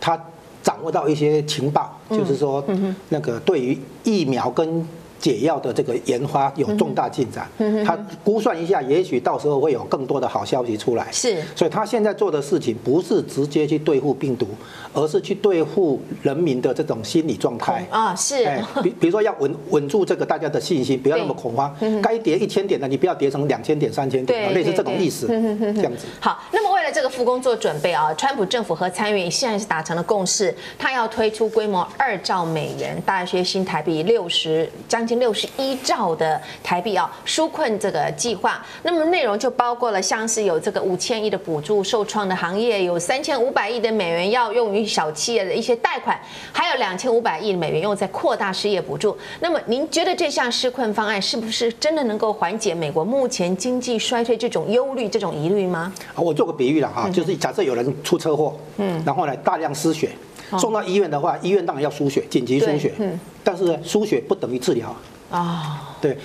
他掌握到一些情报，就是说那个对于疫苗跟。解药的这个研发有重大进展，他估算一下，也许到时候会有更多的好消息出来。是，所以他现在做的事情不是直接去对付病毒，而是去对付人民的这种心理状态啊。是，比比如说要稳稳住这个大家的信心，不要那么恐慌。该跌一千点的，你不要跌成两千点、三千点，类似这种意思。这样子。好，那么为了这个复工做准备啊，川普政府和参议现在是达成了共识，他要推出规模二兆美元，大约新台币六十将。六十一兆的台币啊，纾困这个计划，那么内容就包括了像是有这个五千亿的补助受创的行业，有三千五百亿的美元要用于小企业的一些贷款，还有两千五百亿美元用在扩大失业补助。那么您觉得这项纾困方案是不是真的能够缓解美国目前经济衰退这种忧虑、这种疑虑吗？我做个比喻了哈，就是假设有人出车祸，嗯，然后呢大量失血。送到医院的话，医院当然要输血，紧急输血。嗯，但是输血不等于治疗。啊。对，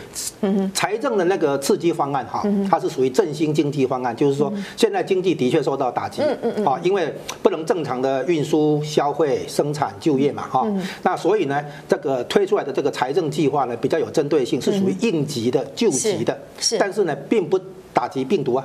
财政的那个刺激方案哈，它是属于振兴经济方案，就是说现在经济的确受到打击，嗯嗯啊，因为不能正常的运输、消费、生产、就业嘛，哈。那所以呢，这个推出来的这个财政计划呢，比较有针对性，是属于应急的、救急的，是。但是呢，并不打击病毒啊。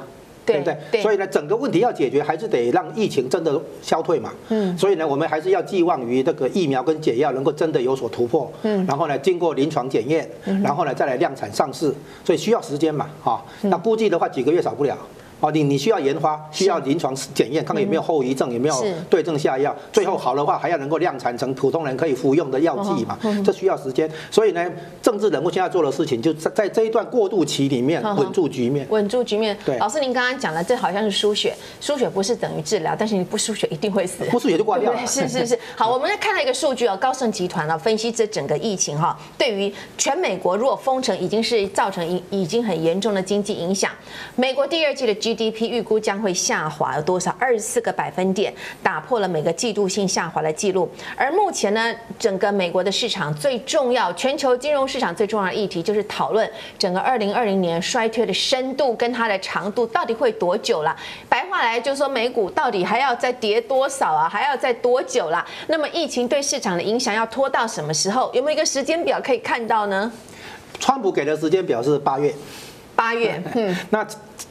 对不对？所以呢，整个问题要解决，还是得让疫情真的消退嘛。嗯。所以呢，我们还是要寄望于这个疫苗跟解药能够真的有所突破。嗯。然后呢，经过临床检验，然后呢，再来量产上市，所以需要时间嘛，哈。那估计的话，几个月少不了。哦，你你需要研发，需要临床检验，看看有没有后遗症，有没有对症下药。最后好的话，还要能够量产成普通人可以服用的药剂嘛？这需要时间。所以呢，政治人物现在做的事情，就在在这一段过渡期里面稳住局面。稳住局面。对，老师您刚刚讲了，这好像是输血，输血不是等于治疗，但是你不输血一定会死。不输血就挂掉。是是是。好，我们再看到一个数据哦，高盛集团啊分析这整个疫情哈，对于全美国如果封城，已经是造成已已经很严重的经济影响。美国第二季的 GDP 预估。将会下滑了多少？二十四个百分点，打破了每个季度性下滑的记录。而目前呢，整个美国的市场最重要，全球金融市场最重要的议题就是讨论整个二零二零年衰退的深度跟它的长度到底会多久了。白话来就是说，美股到底还要再跌多少啊？还要再多久了？那么疫情对市场的影响要拖到什么时候？有没有一个时间表可以看到呢？川普给的时间表是八月。八月，嗯，那。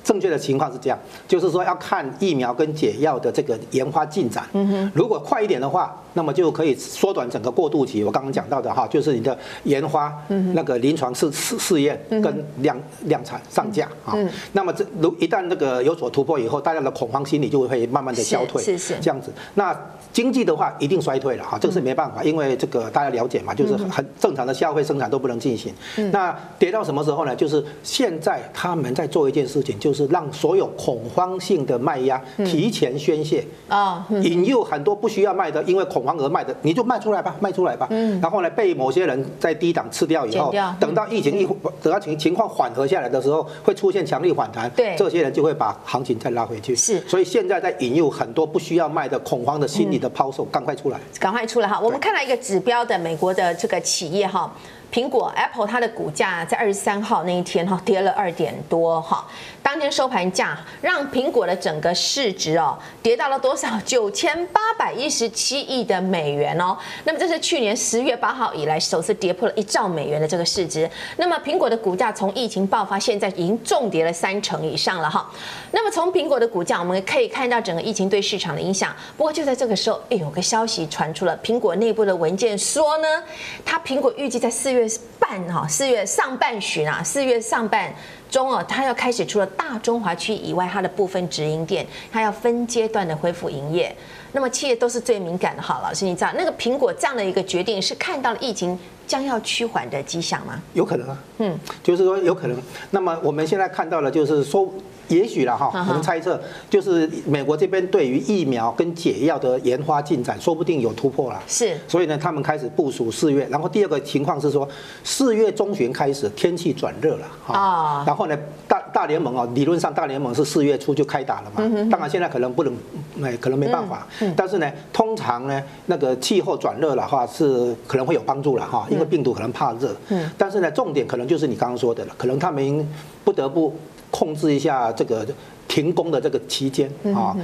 正确的情况是这样，就是说要看疫苗跟解药的这个研发进展。嗯哼，如果快一点的话，那么就可以缩短整个过渡期。我刚刚讲到的哈，就是你的研发、那个临床试试试验跟量量产上架啊。那么这如一旦那个有所突破以后，大家的恐慌心理就会慢慢的消退。是是这样子。那经济的话一定衰退了哈，这个是没办法，因为这个大家了解嘛，就是很正常的消费生产都不能进行。那跌到什么时候呢？就是现在他们在做一件事情。就是让所有恐慌性的卖压提前宣泄啊，引诱很多不需要卖的，因为恐慌而卖的，你就卖出来吧，卖出来吧。嗯，然后呢，被某些人在低档吃掉以后，等到疫情一等到情情况缓和下来的时候，会出现强力反弹。对，这些人就会把行情再拉回去。是，所以现在在引诱很多不需要卖的恐慌的心理的抛售，赶快出来，赶快出来哈。我们看到一个指标的美国的这个企业哈。苹果 Apple 它的股价在二十三号那一天哈跌了二点多哈，当天收盘价让苹果的整个市值哦跌到了多少？九千八百一十七亿的美元哦。那么这是去年十月八号以来首次跌破了一兆美元的这个市值。那么苹果的股价从疫情爆发现在已经重跌了三成以上了哈。那么从苹果的股价我们可以看到整个疫情对市场的影响。不过就在这个时候，哎有个消息传出了，苹果内部的文件说呢，它苹果预计在四月。月半哈，四月上半旬啊，四月上半中哦，它要开始除了大中华区以外，它的部分直营店，它要分阶段的恢复营业。那么企业都是最敏感的哈，老师你知道那个苹果这样的一个决定是看到了疫情将要趋缓的迹象吗？有可能啊，嗯，就是说有可能。那么我们现在看到了，就是说。也许了哈，我们猜测就是美国这边对于疫苗跟解药的研发进展，说不定有突破了。是，所以呢，他们开始部署四月。然后第二个情况是说，四月中旬开始天气转热了啊。然后呢，大大联盟哦，理论上大联盟是四月初就开打了嘛。当然现在可能不能，哎，可能没办法。但是呢，通常呢，那个气候转热的话是可能会有帮助了哈，因为病毒可能怕热。嗯。但是呢，重点可能就是你刚刚说的了，可能他们不得不。控制一下这个停工的这个期间啊。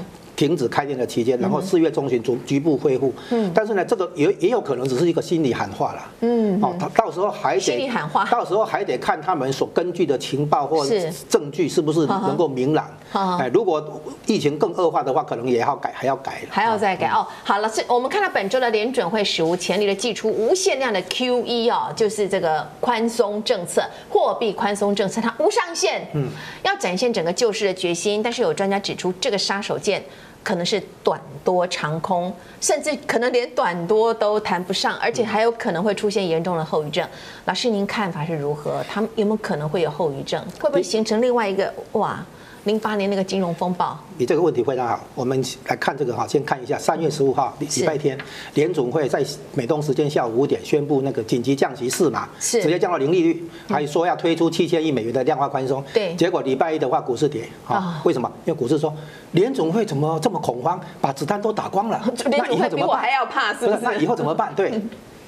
停止开店的期间，然后四月中旬逐局部恢复。嗯，但是呢，这个也也有可能只是一个心理喊话了。嗯，哦，他到时候还得心理喊话，到时候还得看他们所根据的情报或证据是不是能够明朗。哎，如果疫情更恶化的话，可能也要改，还要改了，还要再改哦。好了，是我们看到本周的联准会史无前例的祭出无限量的 QE 哦，就是这个宽松政策，货币宽松政策，它无上限。嗯，要展现整个救市的决心，但是有专家指出，这个杀手锏。可能是短多长空，甚至可能连短多都谈不上，而且还有可能会出现严重的后遗症。老师，您看法是如何？他们有没有可能会有后遗症？会不会形成另外一个哇？零八年那个金融风暴，你这个问题非常好。我们来看这个哈，先看一下三月十五号礼拜天，联总会在美东时间下午五点宣布那个紧急降息四码，是直接降到零利率，还说要推出七千亿美元的量化宽松。对，结果礼拜一的话股市跌啊，为什么？因为股市说联总会怎么这么恐慌，把子弹都打光了，那以后怎么办？比我还要怕，是不是？那以后怎么办？对，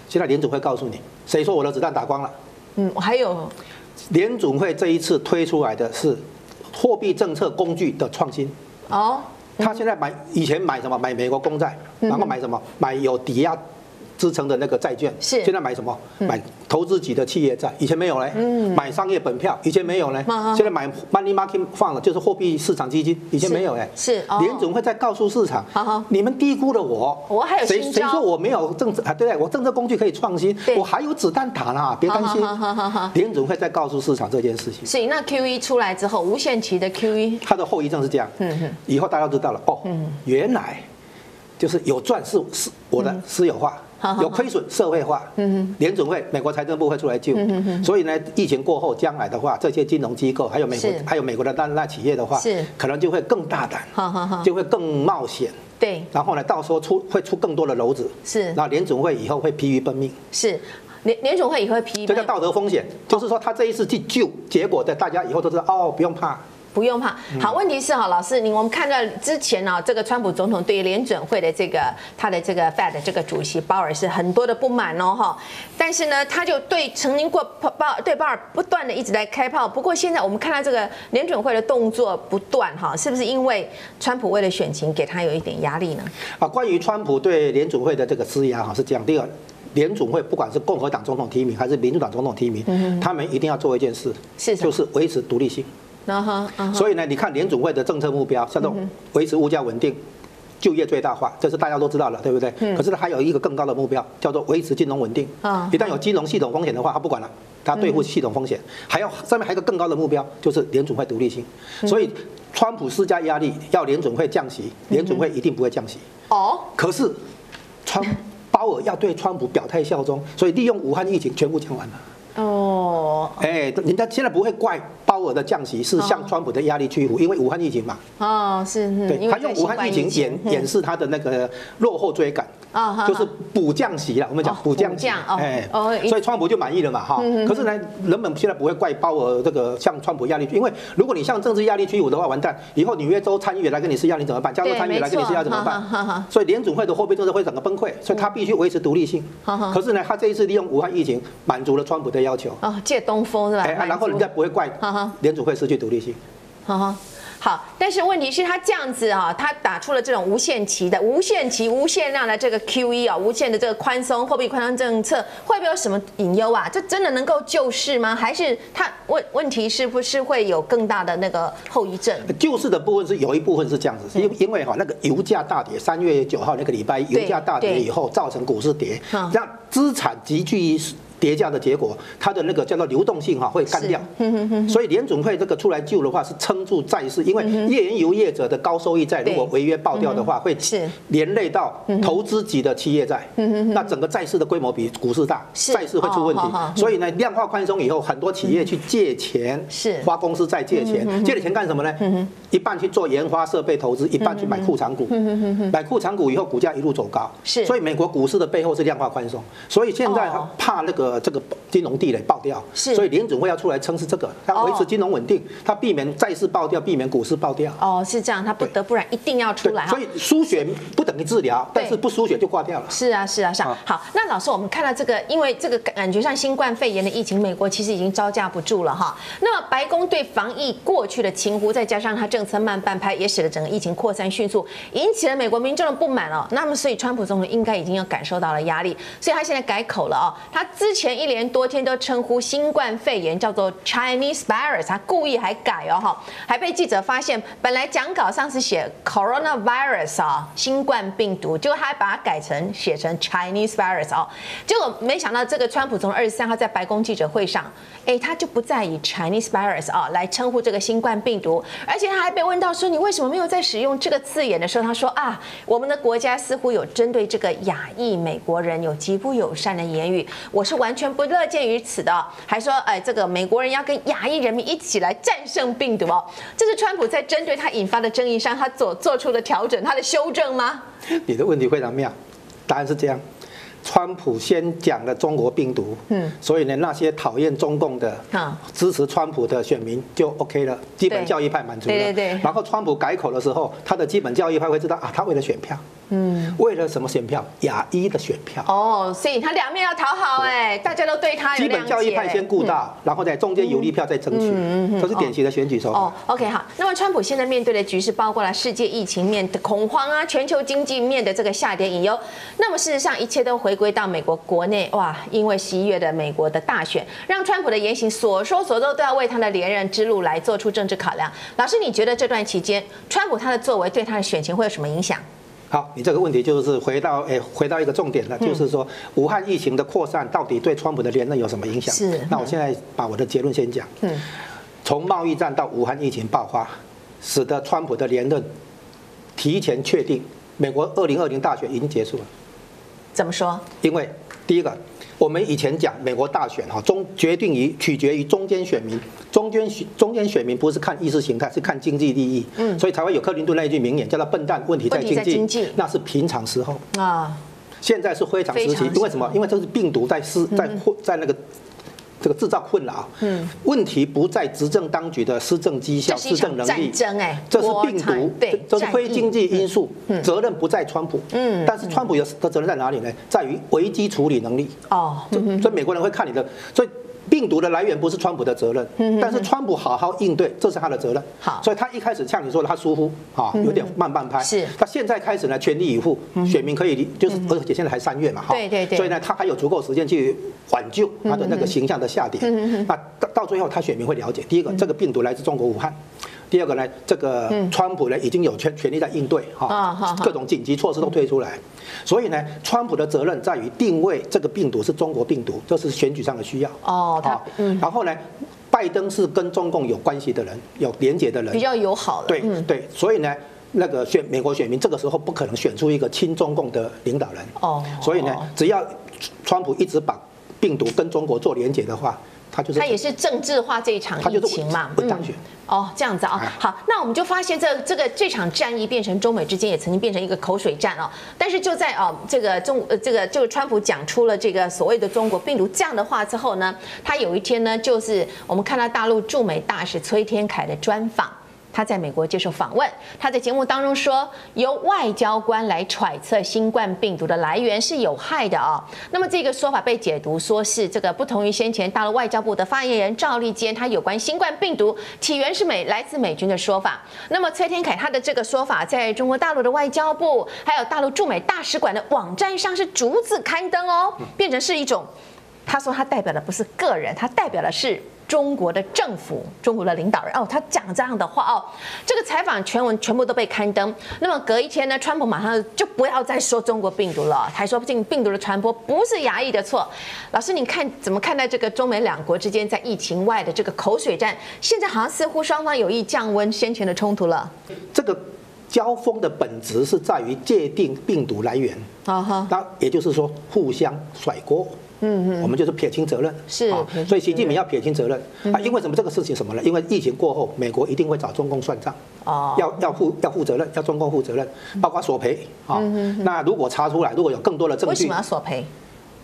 现在联总会告诉你，谁说我的子弹打光了？嗯，还有联总会这一次推出来的是。货币政策工具的创新。哦，他现在买以前买什么？买美国公债，然后买什么？买有抵押。支撑的那个债券是现在买什么？买投资级的企业债，以前没有嘞。嗯，买商业本票，以前没有嘞。现在买 money market fund 就是货币市场基金，以前没有嘞。是联总会在告诉市场，你们低估了我。我还有谁谁说我没有政策啊？对对？我政策工具可以创新，我还有子弹打呢，别担心。联总会在告诉市场这件事情。所以那 Q E 出来之后，无限期的 Q E，它的后遗症是这样。嗯，以后大家知道了哦。原来就是有赚是是我的私有化。有亏损，社会化，嗯联准会、美国财政部会出来救，所以呢，疫情过后，将来的话，这些金融机构还有美国还有美国的那那企业的话，是。可能就会更大胆，就会更冒险，对，然后呢，到时候出会出更多的篓子，是，那联准会以后会疲于奔命，是，联联准会以后会疲于，这叫道德风险，就是说他这一次去救，结果的大家以后都知道，哦，不用怕。不用怕，好，问题是哈，老师，你我们看到之前呢，这个川普总统对联准会的这个他的这个 Fed 这个主席鲍尔是很多的不满哦哈，但是呢，他就对曾经过鲍对鲍尔不断的一直在开炮，不过现在我们看到这个联准会的动作不断哈，是不是因为川普为了选情给他有一点压力呢？啊，关于川普对联准会的这个施压哈，是这样，第二，联准会不管是共和党总统提名还是民主党总统提名，他们一定要做一件事，是就是维持独立性。所以呢，你看联总会的政策目标，叫做维持物价稳定、就业最大化，这是大家都知道了，对不对？可是它还有一个更高的目标，叫做维持金融稳定。一旦有金融系统风险的话，他不管了，他对付系统风险。还有上面还有一个更高的目标，就是联总会独立性。所以，川普施加压力要联总会降息，联总会一定不会降息。哦。可是，川 鲍尔要对川普表态效忠，所以利用武汉疫情全部讲完了。哦，哎，人家现在不会怪鲍尔的降息是向川普的压力屈服，因为武汉疫情嘛。哦，是是。对，他用武汉疫情掩掩饰他的那个落后追赶。啊，就是补降息了。我们讲补降息，哎，所以川普就满意了嘛，哈。可是呢，人们现在不会怪鲍尔这个向川普压力，因为如果你向政治压力屈服的话，完蛋，以后纽约州参议员来跟你施压，你怎么办？加州参议员来跟你施压怎么办？所以联总会的货币政策会整个崩溃，所以他必须维持独立性。可是呢，他这一次利用武汉疫情满足了川普的要求。哦，借东风是吧？哎，然后人家不会怪联储会失去独立性。好，但是问题是，他这样子啊，他打出了这种无限期的、无限期、无限量的这个 QE 啊，无限的这个宽松货币宽松政策，会不会有什么隐忧啊？这真的能够救市吗？还是他问问题是不是会有更大的那个后遗症？救市的部分是有一部分是这样子，因因为哈那个油价大跌，三月九号那个礼拜油价大跌以后，造成股市跌，让资产急剧。叠加的结果，它的那个叫做流动性哈会干掉。所以联准会这个出来救的话是撑住债市，因为页岩油业者的高收益债如果违约爆掉的话，会连累到投资级的企业债。那整个债市的规模比股市大，债市会出问题。所以呢，量化宽松以后，很多企业去借钱，是花公司债借钱，借了钱干什么呢？一半去做研发设备投资，一半去买库藏股。买库藏股以后，股价一路走高。是，所以美国股市的背后是量化宽松。所以现在怕那个这个金融地雷爆掉，是，所以联准会要出来撑是这个，它维持金融稳定，它避免债市爆掉，避免股市爆掉。哦，是这样，它不得不然一定要出来。所以输血不等于治疗，但是不输血就挂掉了。是啊，是啊，是啊。好，那老师，我们看到这个，因为这个感觉上新冠肺炎的疫情，美国其实已经招架不住了哈。那么白宫对防疫过去的轻忽，再加上它政策慢半拍，也使得整个疫情扩散迅速，引起了美国民众的不满哦。那么所以川普总统应该已经要感受到了压力，所以他现在改口了哦。他之前一连多天都称呼新冠肺炎叫做 Chinese virus，他故意还改哦哈，还被记者发现，本来讲稿上是写 coronavirus 啊，新冠病毒，结果他还把它改成写成 Chinese virus 哦，结果没想到这个川普从二十三号在白宫记者会上，哎，他就不再以 Chinese virus 啊来称呼这个新冠病毒，而且他还被问到说你为什么没有在使用这个字眼的时候，他说啊，我们的国家似乎有针对这个亚裔美国人有极不友善的言语，我是完完全不乐见于此的，还说哎，这个美国人要跟亚裔人民一起来战胜病毒哦，这是川普在针对他引发的争议上，他所做出的调整，他的修正吗？你的问题非常妙，答案是这样。川普先讲了中国病毒，嗯，所以呢，那些讨厌中共的、支持川普的选民就 OK 了，基本教义派满足了。对对对。然后川普改口的时候，他的基本教义派会知道啊，他为了选票，嗯，为了什么选票？亚裔的选票。哦，所以他两面要讨好，哎，大家都对他有基本教义派先顾到，然后在中间有利票再争取，嗯嗯，这是典型的选举手法。哦，OK 好。那么川普现在面对的局势包括了世界疫情面的恐慌啊，全球经济面的这个下跌隐忧。那么事实上，一切都回。归到美国国内哇，因为十一月的美国的大选，让川普的言行所说所做都要为他的连任之路来做出政治考量。老师，你觉得这段期间，川普他的作为对他的选情会有什么影响？好，你这个问题就是回到诶，回到一个重点了，就是说武汉疫情的扩散到底对川普的连任有什么影响？是。那我现在把我的结论先讲。嗯。从贸易战到武汉疫情爆发，使得川普的连任提前确定，美国二零二零大选已经结束了。怎么说？因为第一个，我们以前讲美国大选哈，中决定于取决于中间选民，中间选中间选民不是看意识形态，是看经济利益。嗯，所以才会有克林顿那一句名言，叫做“笨蛋，问题在经济”，那是平常时候啊。现在是非常时期，因为什么？因为这是病毒在是在在那个。这个制造困扰，嗯，问题不在执政当局的施政绩效、施政能力，战争哎，这是病毒，对，这是非经济因素，责任不在川普，嗯，但是川普有的责任在哪里呢？在于危机处理能力，哦，所以美国人会看你的，所以。病毒的来源不是川普的责任，但是川普好好应对，这是他的责任。好，所以他一开始像你说的，他疏忽啊，有点慢半拍。是，他现在开始呢，全力以赴，选民可以就是，而且现在还三月嘛，哈，对对对，所以呢，他还有足够时间去挽救他的那个形象的下跌。那到到最后，他选民会了解，第一个，这个病毒来自中国武汉。第二个呢，这个川普呢已经有权权力在应对哈，各种紧急措施都推出来，所以呢，川普的责任在于定位这个病毒是中国病毒，这是选举上的需要哦。他嗯，然后呢，拜登是跟中共有关系的人，有连结的人，比较友好的。对对，所以呢，那个选美国选民这个时候不可能选出一个亲中共的领导人哦。所以呢，只要川普一直把病毒跟中国做连结的话。他就是他也是政治化这一场疫情嘛，不当选哦，这样子啊。好，那我们就发现这这个这场战役变成中美之间也曾经变成一个口水战哦。但是就在哦这个中呃这个就是川普讲出了这个所谓的中国病毒这样的话之后呢，他有一天呢就是我们看到大陆驻美大使崔天凯的专访。他在美国接受访问，他在节目当中说，由外交官来揣测新冠病毒的来源是有害的啊。那么这个说法被解读说是这个不同于先前大陆外交部的发言人赵立坚他有关新冠病毒起源是美来自美军的说法。那么崔天凯他的这个说法在中国大陆的外交部还有大陆驻美大使馆的网站上是逐字刊登哦，变成是一种，他说他代表的不是个人，他代表的是。中国的政府、中国的领导人哦，他讲这样的话哦，这个采访全文全部都被刊登。那么隔一天呢，川普马上就不要再说中国病毒了，还说病病毒的传播不是牙医的错。老师，你看怎么看待这个中美两国之间在疫情外的这个口水战？现在好像似乎双方有意降温先前的冲突了。这个交锋的本质是在于界定病毒来源，啊哈，那也就是说互相甩锅。嗯嗯，我们就是撇清责任，是啊，所以习近平要撇清责任啊。因为什么？这个事情什么呢？因为疫情过后，美国一定会找中共算账，哦，要要负要负责任，要中共负责任，包括索赔啊。那如果查出来，如果有更多的证据，为什么要索赔？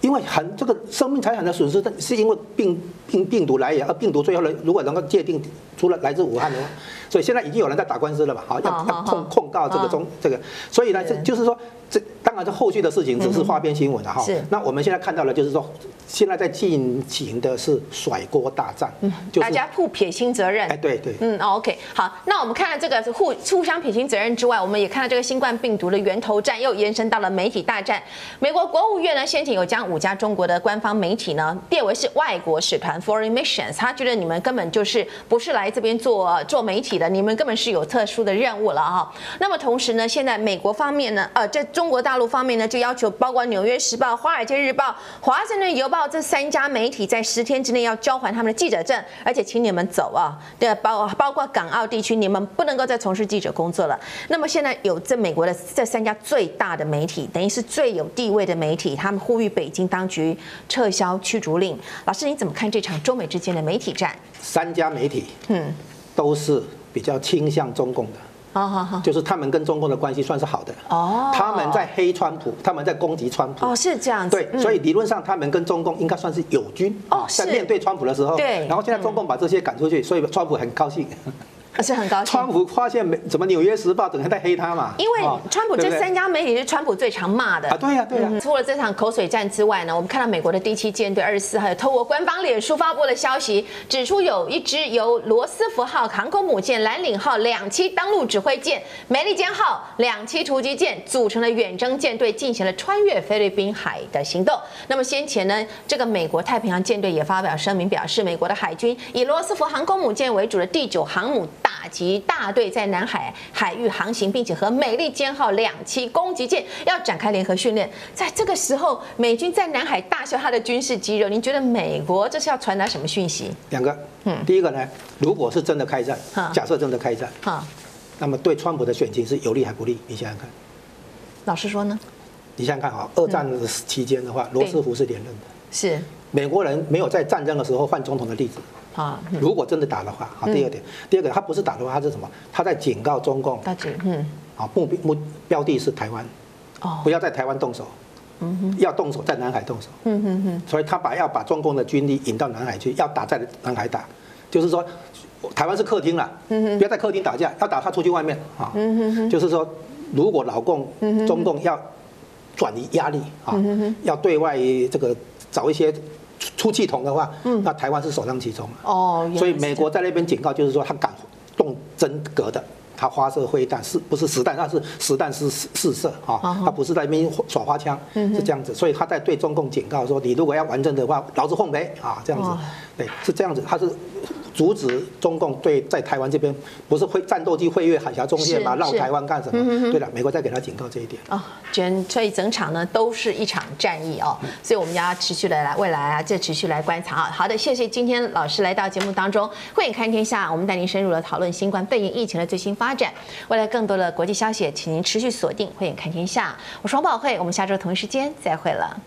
因为很这个生命财产的损失，是因为病病病毒来源，而病毒最后呢，如果能够界定出了来自武汉的话，所以现在已经有人在打官司了嘛，好要要控控告这个中这个，所以呢，这就是说。这当然，这后续的事情只是花边新闻了哈。是。那我们现在看到了，就是说，现在在进行的是甩锅大战，嗯，就大家互撇清责任。哎，对对。嗯，OK，好。那我们看到这个互互相撇清责任之外，我们也看到这个新冠病毒的源头战又延伸到了媒体大战。美国国务院呢，先前有将五家中国的官方媒体呢列为是外国使团 （foreign missions），他觉得你们根本就是不是来这边做做媒体的，你们根本是有特殊的任务了哈。那么同时呢，现在美国方面呢，呃，这中国大陆方面呢，就要求包括《纽约时报》《华尔街日报》《华盛顿邮报》这三家媒体在十天之内要交还他们的记者证，而且请你们走啊！对，包包括港澳地区，你们不能够再从事记者工作了。那么现在有这美国的这三家最大的媒体，等于是最有地位的媒体，他们呼吁北京当局撤销驱逐令。老师，你怎么看这场中美之间的媒体战？三家媒体，嗯，都是比较倾向中共的。好好好，就是他们跟中共的关系算是好的哦。他们在黑川普，他们在攻击川普哦，是这样子。对，所以理论上他们跟中共应该算是友军哦。在面对川普的时候，对。然后现在中共把这些赶出去，所以川普很高兴。是很高兴。川普发现没怎么《纽约时报》整天在黑他嘛？因为川普这三家媒体是川普最常骂的啊。对呀，对呀。除了这场口水战之外呢，我们看到美国的第七舰队二十四号有透过官方脸书发布的消息，指出有一支由罗斯福号航空母舰、蓝领号两栖登陆指挥舰、美利坚号两栖突击舰组成的远征舰队进行了穿越菲律宾海的行动。那么先前呢，这个美国太平洋舰队也发表声明，表示美国的海军以罗斯福航空母舰为主的第九航母。打击大队在南海海域航行，并且和美利坚号两栖攻击舰要展开联合训练。在这个时候，美军在南海大秀他的军事肌肉。您觉得美国这是要传达什么讯息？两个，嗯，第一个呢，如果是真的开战，假设真的开战，好，那么对川普的选情是有利还不利？你想想看。老实说呢？你想想看哈，二战期间的话，罗斯福是连任的，是美国人没有在战争的时候换总统的例子。啊，如果真的打的话，好，第二点，第二个，他不是打的话，他是什么？他在警告中共，嗯，啊，目标目标地是台湾，哦，不要在台湾动手，要动手在南海动手，嗯哼哼，所以他把要把中共的军力引到南海去，要打在南海打，就是说，台湾是客厅了，嗯哼，不要在客厅打架，要打他出去外面，啊，嗯哼哼，就是说，如果老共，中共要转移压力，啊，要对外这个找一些。出气筒的话，那台湾是首当其冲哦，所以美国在那边警告，就是说他敢动真格的，他发射灰弹是不是实弹？那是实弹是试射啊，他不是在那边耍花枪，是这样子。所以他在对中共警告说，你如果要完整的话，老子奉陪啊，这样子，对，是这样子，他是。阻止中共对在台湾这边不是会战斗机飞越海峡中线嘛？绕台湾干什么？对了，美国再给他警告这一点啊。整所以整场呢都是一场战役哦，所以我们要持续的来未来啊，这持续来观察啊。好的，谢谢今天老师来到节目当中，慧眼看天下，我们带您深入的讨论新冠肺炎疫情的最新发展。未来更多的国际消息，请您持续锁定慧眼看天下。我是王宝慧，我们下周同一时间再会了。